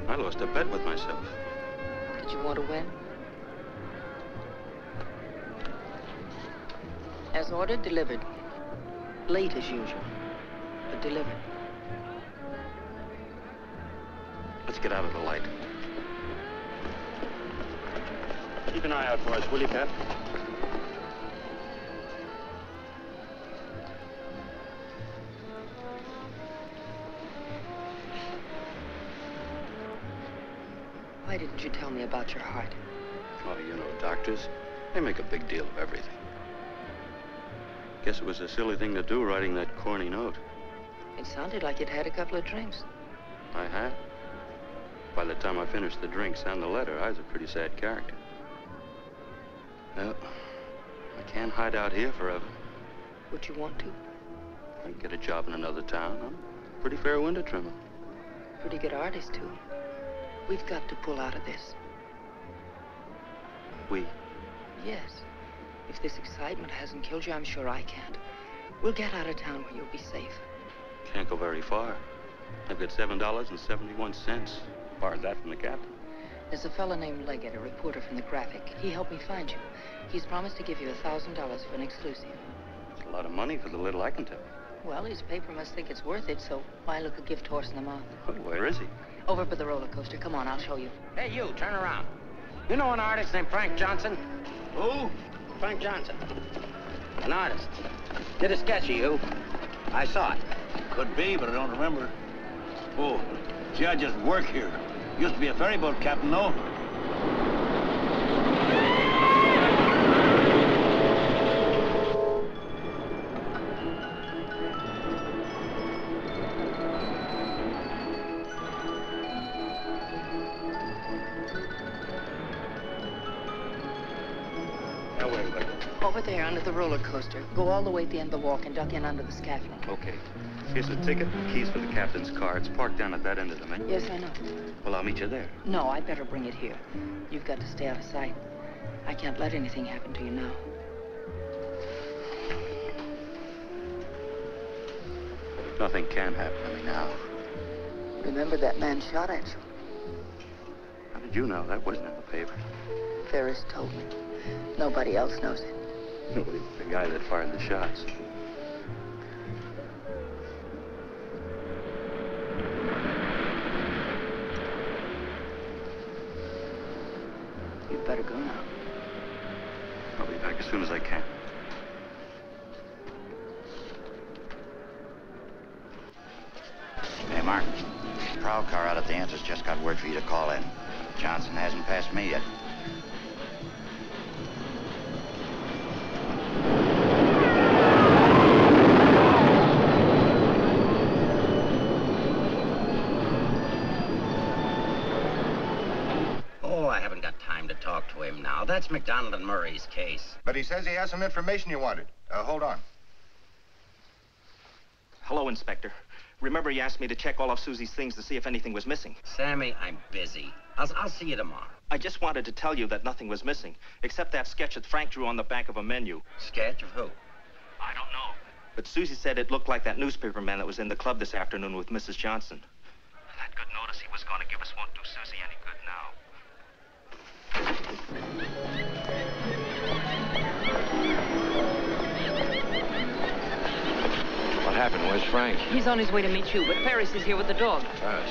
I lost a bet with myself. Did you want to win? As ordered, delivered. Late as usual, but delivered. Let's get out of the light. Keep an eye out for us, will you, Cap? Why didn't you tell me about your heart? Oh, you know, doctors, they make a big deal of everything. Guess it was a silly thing to do, writing that corny note. It sounded like you'd had a couple of drinks. I had. By the time I finished the drinks and the letter, I was a pretty sad character. Well, I can't hide out here forever. Would you want to? I can get a job in another town. I'm a pretty fair window trimmer. Pretty good artist, too. We've got to pull out of this. We? Yes. If this excitement hasn't killed you, I'm sure I can't. We'll get out of town where you'll be safe. Can't go very far. I've got $7.71. Borrowed that from the captain. There's a fellow named Leggett, a reporter from the Graphic. He helped me find you. He's promised to give you a thousand dollars for an exclusive. It's a lot of money for the little I can tell. Well, his paper must think it's worth it, so why look a gift horse in the mouth? Well, where is he? Over by the roller coaster. Come on, I'll show you. Hey, you, turn around. You know an artist named Frank Johnson? Who? Frank Johnson. An artist. Did a sketch of you. I saw it. Could be, but I don't remember. Oh, see, I just work here. Used to be a ferry boat captain, though. Roller coaster. Go all the way at the end of the walk and duck in under the scaffolding. Okay. Here's the ticket and keys for the captain's car. It's parked down at that end of the menu. Yes, I know. Well, I'll meet you there. No, I'd better bring it here. You've got to stay out of sight. I can't let anything happen to you now. Nothing can happen to me now. Remember that man shot at you? How did you know? That wasn't in the paper. Ferris told me. Nobody else knows it. The guy that fired the shots. You'd better go now. I'll be back as soon as I can. Hey, Mark. Prowl car out at the answer's just got word for you to call in. Johnson hasn't passed me yet. That's McDonald and Murray's case. But he says he has some information you wanted. Uh, hold on. Hello, Inspector. Remember you asked me to check all of Susie's things to see if anything was missing? Sammy, I'm busy. I'll, I'll see you tomorrow. I just wanted to tell you that nothing was missing, except that sketch that Frank drew on the back of a menu. Sketch of who? I don't know. But Susie said it looked like that newspaper man that was in the club this afternoon with Mrs. Johnson. That good notice he was going to give us won't do Susie any good now. Happened? Where's Frank? He's on his way to meet you, but Ferris is here with the dog. Us.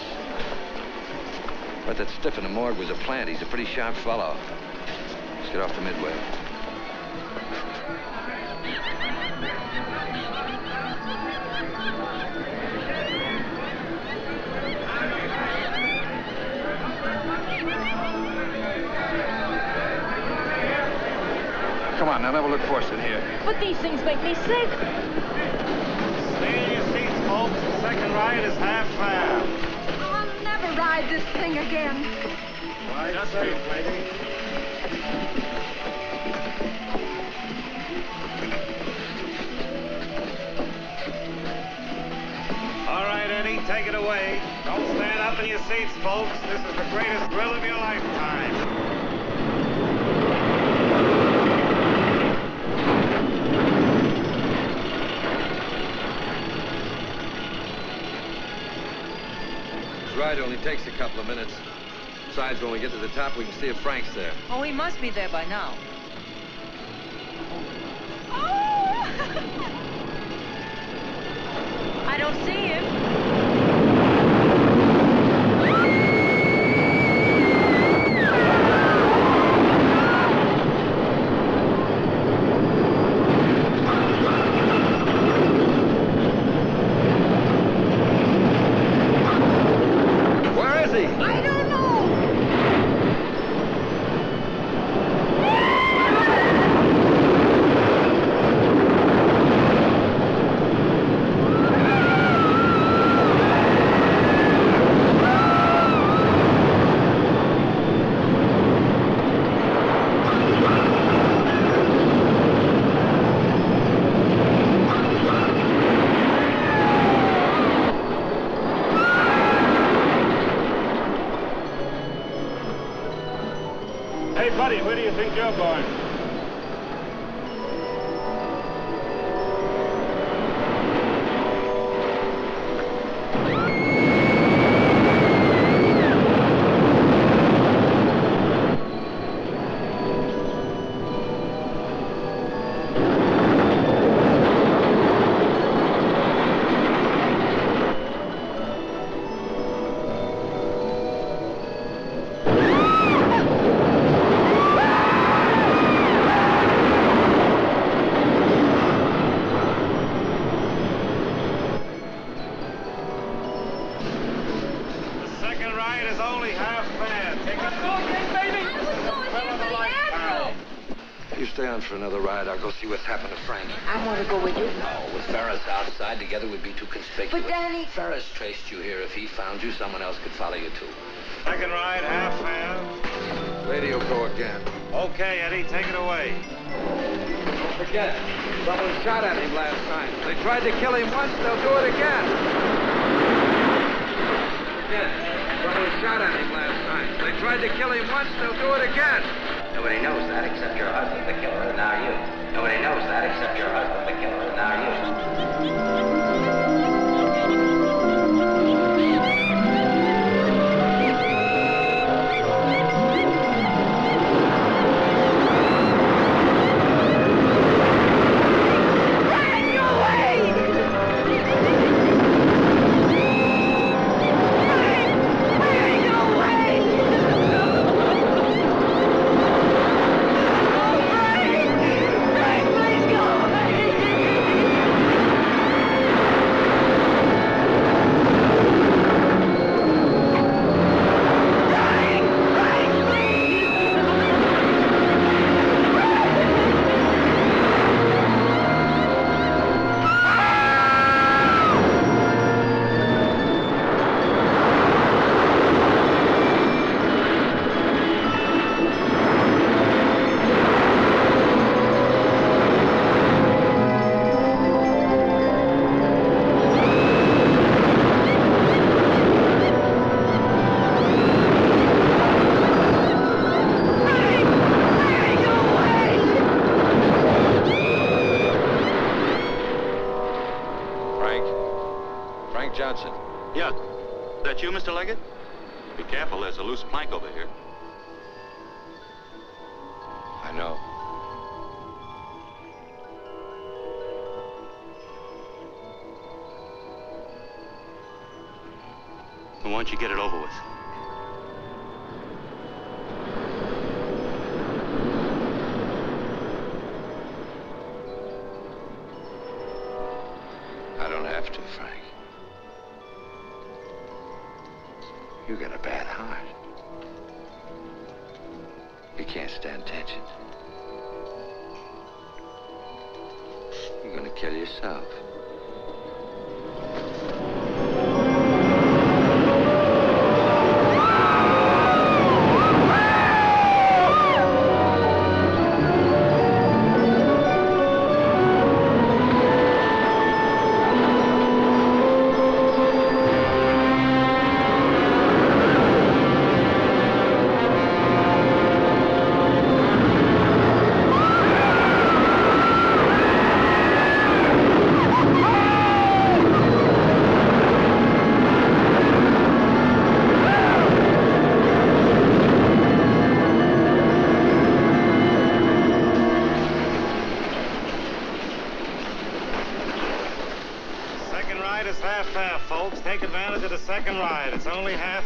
But that stiff in the morgue was a plant. He's a pretty sharp fellow. Let's get off to Midway. Come on, now never look forced in here. But these things make me sick. Stay in your seats, folks. The second ride is half fare. Oh, I'll never ride this thing again. Right, Just wait, lady. All right, Eddie, take it away. Don't stand up in your seats, folks. This is the greatest thrill of your lifetime. Ride only takes a couple of minutes. Besides, when we get to the top, we can see if Frank's there. Oh, he must be there by now. <laughs> I don't see him. Tried to kill him once, they'll do it again. Again, someone shot at him last night. They tried to kill him once, they'll do it again. Second ride. It's only half